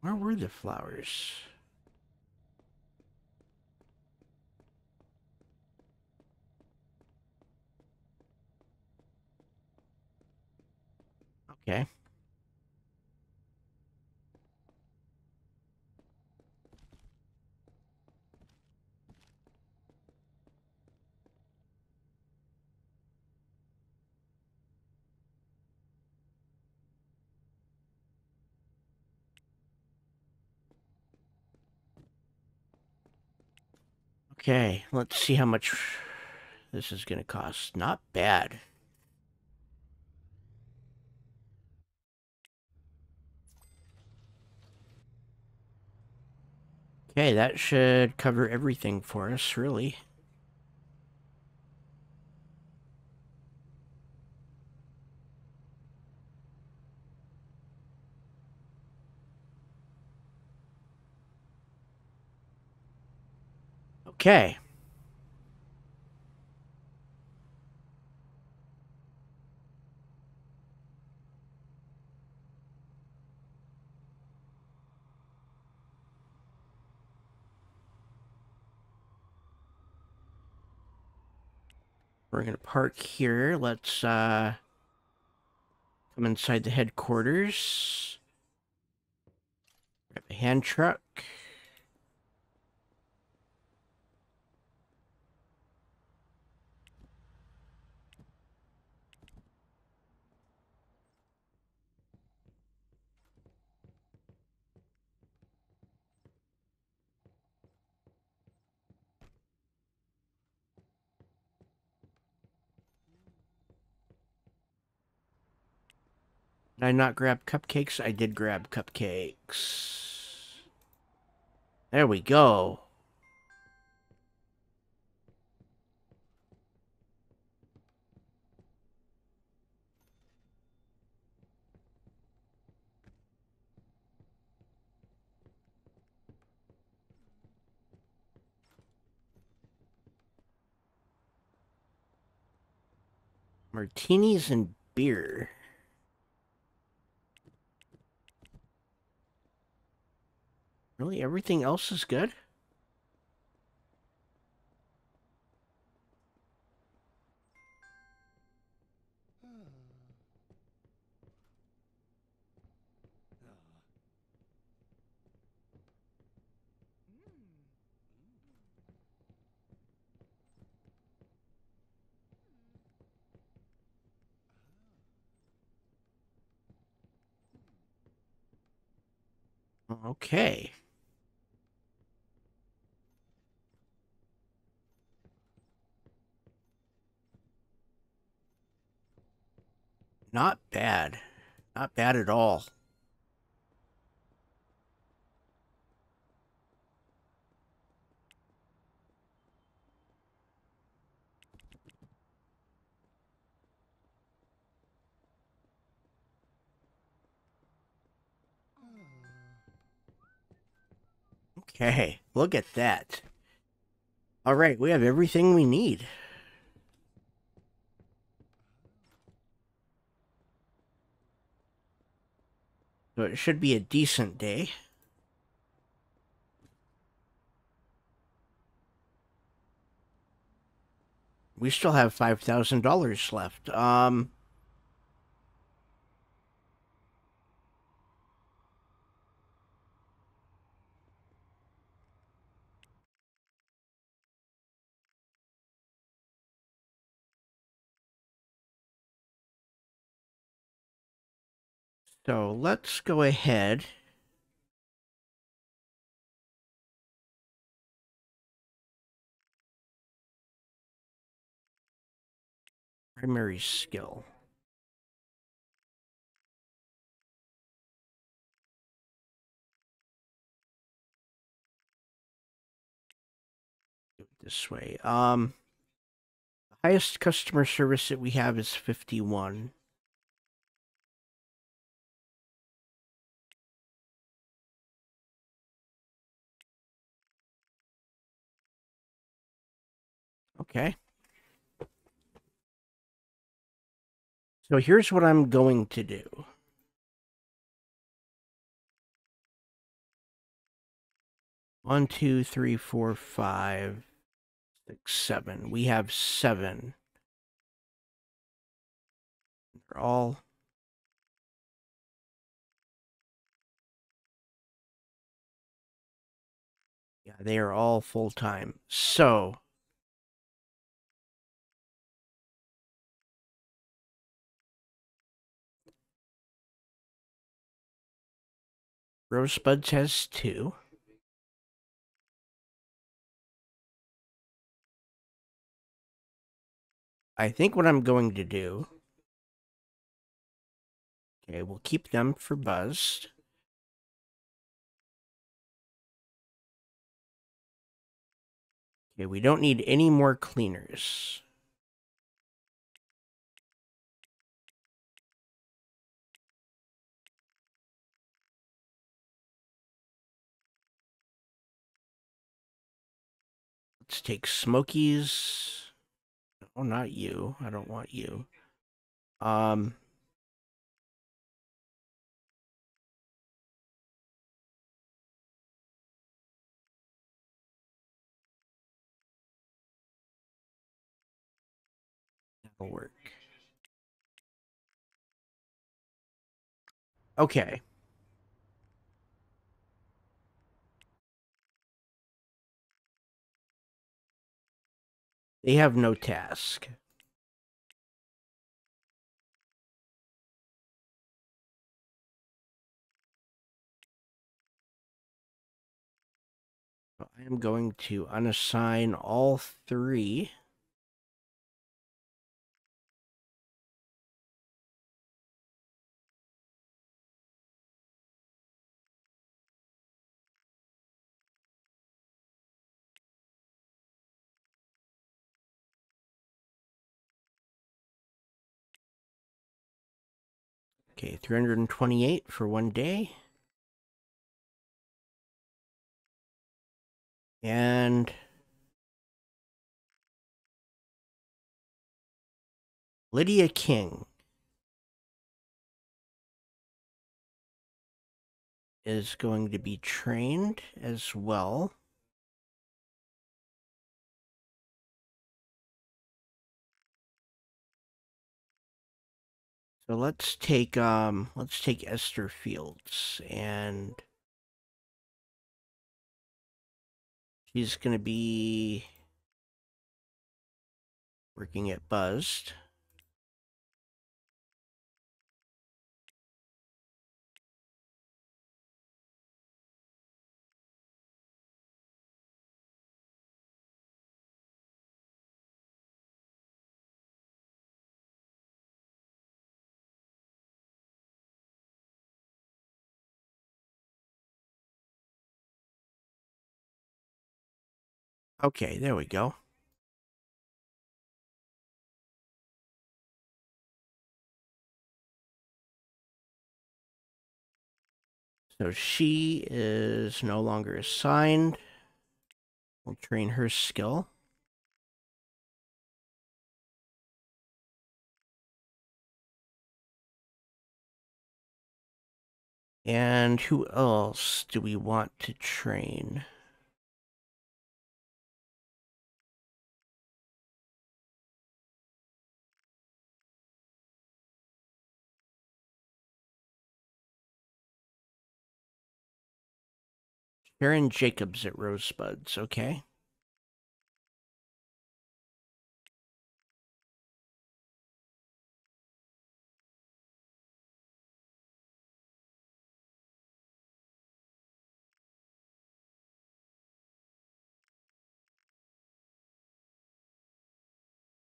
Where were the flowers? Okay. Okay, let's see how much this is going to cost. Not bad. Okay, that should cover everything for us, really. Okay. We're going to park here. Let's uh, come inside the headquarters. Grab a hand truck. Did I not grab cupcakes? I did grab cupcakes. There we go. Martinis and beer. Really, everything else is good? Okay. Not bad. Not bad at all. Okay, look at that. All right, we have everything we need. So it should be a decent day. We still have $5,000 left. Um... So let's go ahead. Primary skill. this way. Um, highest customer service that we have is 51. Okay. So here's what I'm going to do. One, two, three, four, five, six, seven. We have seven. They're all Yeah, they are all full time. So Rosebud's has two. I think what I'm going to do... Okay, we'll keep them for Buzzed. Okay, we don't need any more cleaners. Let's take Smokey's. Oh, not you. I don't want you. Um... That'll work. Okay. They have no task. I am going to unassign all three. Okay, 328 for one day. And Lydia King is going to be trained as well. So let's take um let's take Esther Fields and she's gonna be working at Buzzed. Okay, there we go. So she is no longer assigned. We'll train her skill. And who else do we want to train? Karen Jacobs at Rosebud's, okay?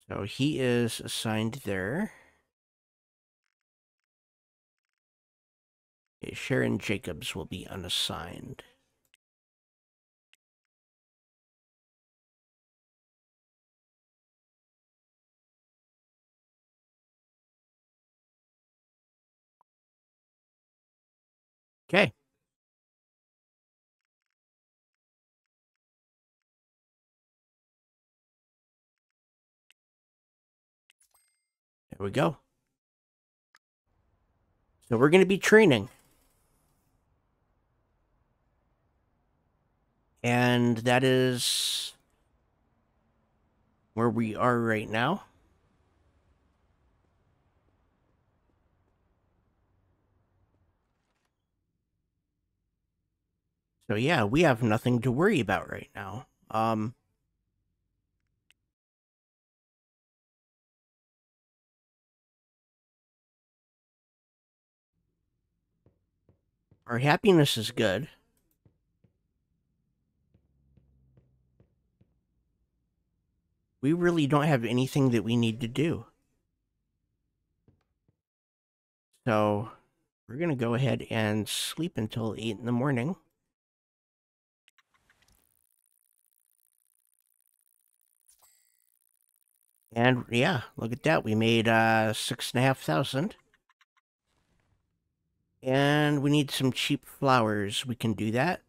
So he is assigned there. Sharon Jacobs will be unassigned. Okay. There we go. So we're going to be training. And that is where we are right now. So yeah, we have nothing to worry about right now. Um, our happiness is good. We really don't have anything that we need to do. So we're going to go ahead and sleep until 8 in the morning. And yeah, look at that. We made uh, six and a half thousand. And we need some cheap flowers. We can do that.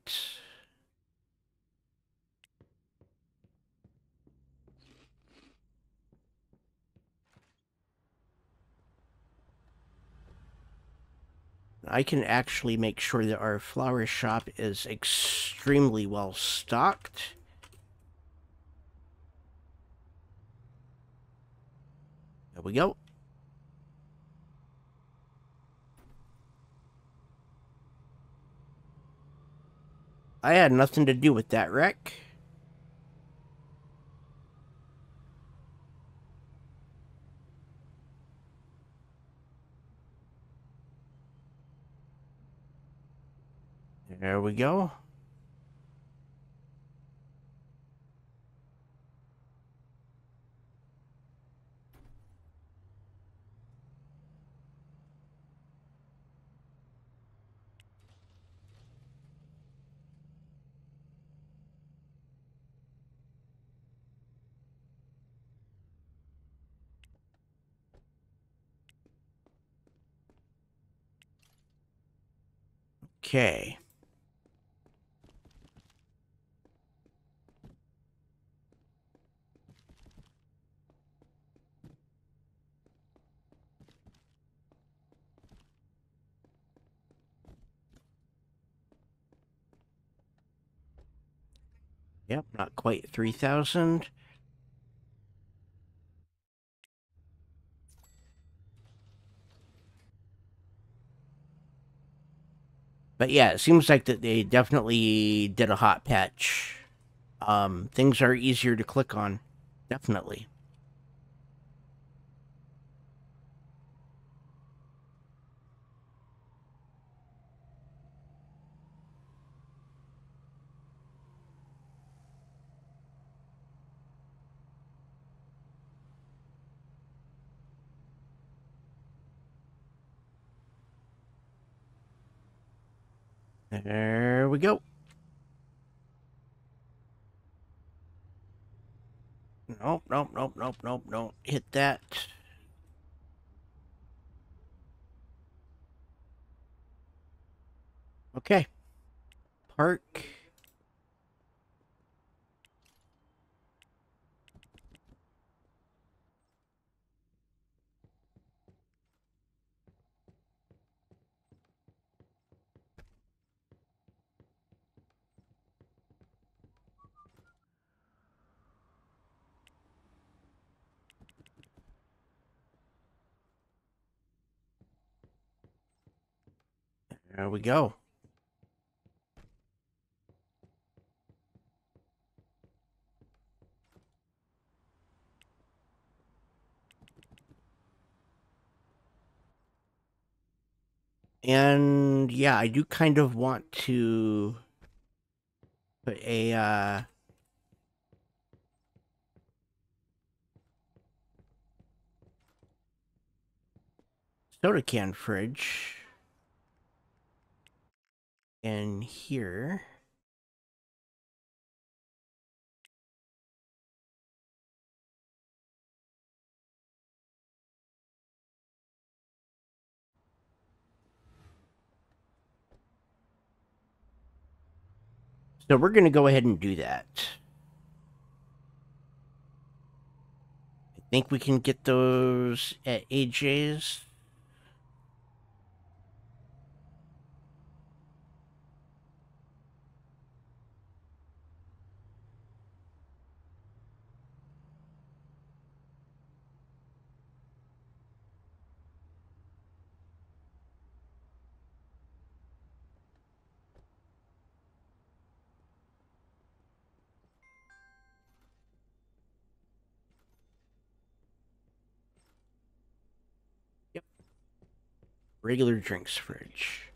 I can actually make sure that our flower shop is extremely well stocked. There we go. I had nothing to do with that wreck. There we go. Okay. Yep, not quite 3,000. But yeah, it seems like that they definitely did a hot patch. Um, things are easier to click on, definitely. There we go. Nope, nope, nope, nope, nope, don't hit that. Okay. Park. There we go. And yeah, I do kind of want to put a uh soda can fridge and here. So we're going to go ahead and do that. I think we can get those at AJ's. Regular drinks fridge.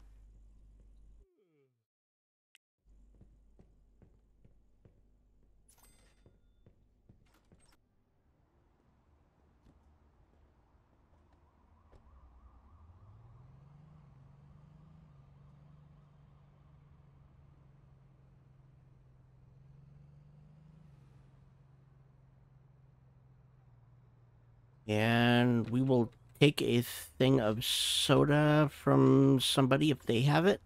And we will take a thing of soda from somebody if they have it.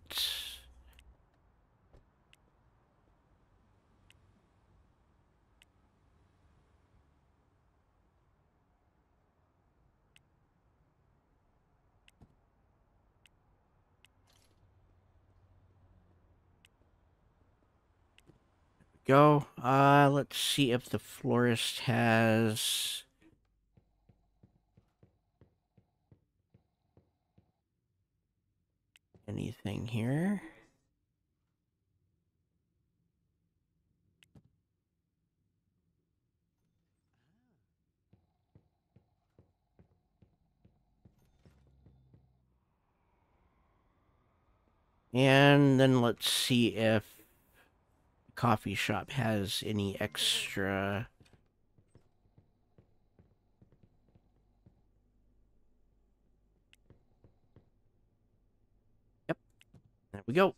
go. Uh, let's see if the florist has anything here. And then let's see if coffee shop has any extra we go.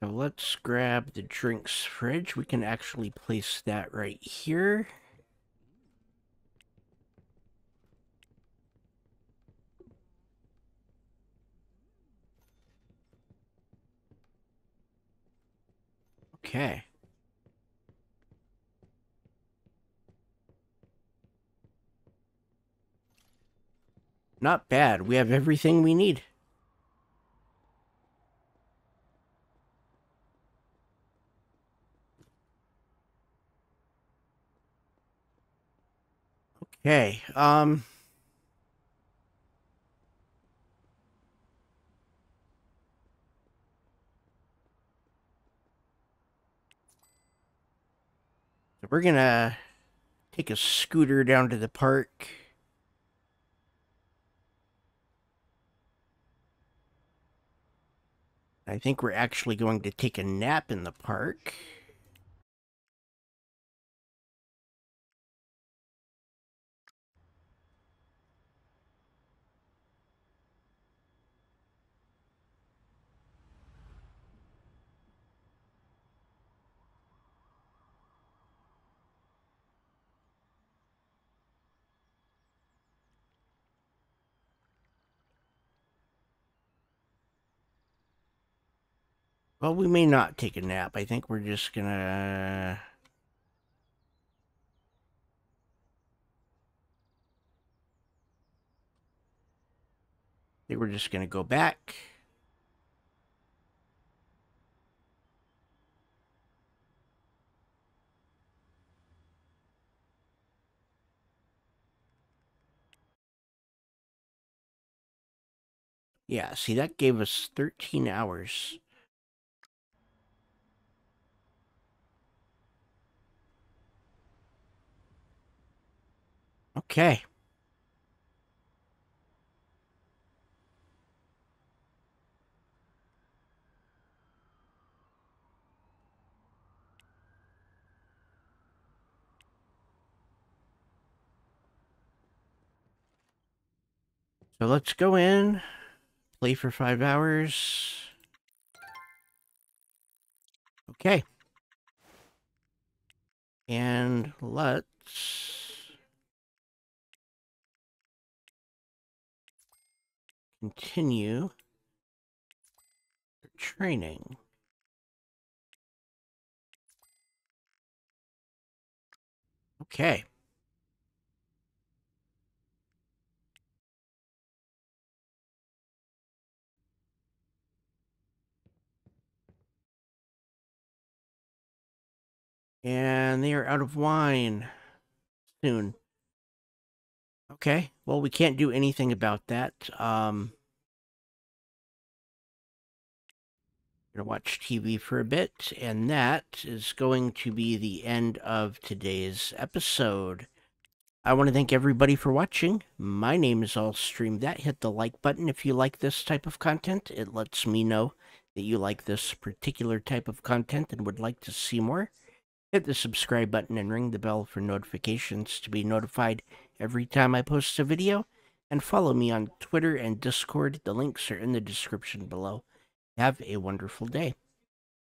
So let's grab the drinks fridge. We can actually place that right here. Okay. Not bad. We have everything we need. Okay. Um... we're gonna take a scooter down to the park. I think we're actually going to take a nap in the park. Well, we may not take a nap. I think we're just gonna... I think we're just gonna go back. Yeah, see, that gave us 13 hours. Okay. So let's go in, play for five hours. Okay. And let's continue training. Okay. And they are out of wine soon. Okay, well, we can't do anything about that. Um, gonna watch TV for a bit, and that is going to be the end of today's episode. I want to thank everybody for watching. My name is I'll Stream That. Hit the like button if you like this type of content. It lets me know that you like this particular type of content and would like to see more. Hit the subscribe button and ring the bell for notifications to be notified every time I post a video. And follow me on Twitter and Discord. The links are in the description below. Have a wonderful day.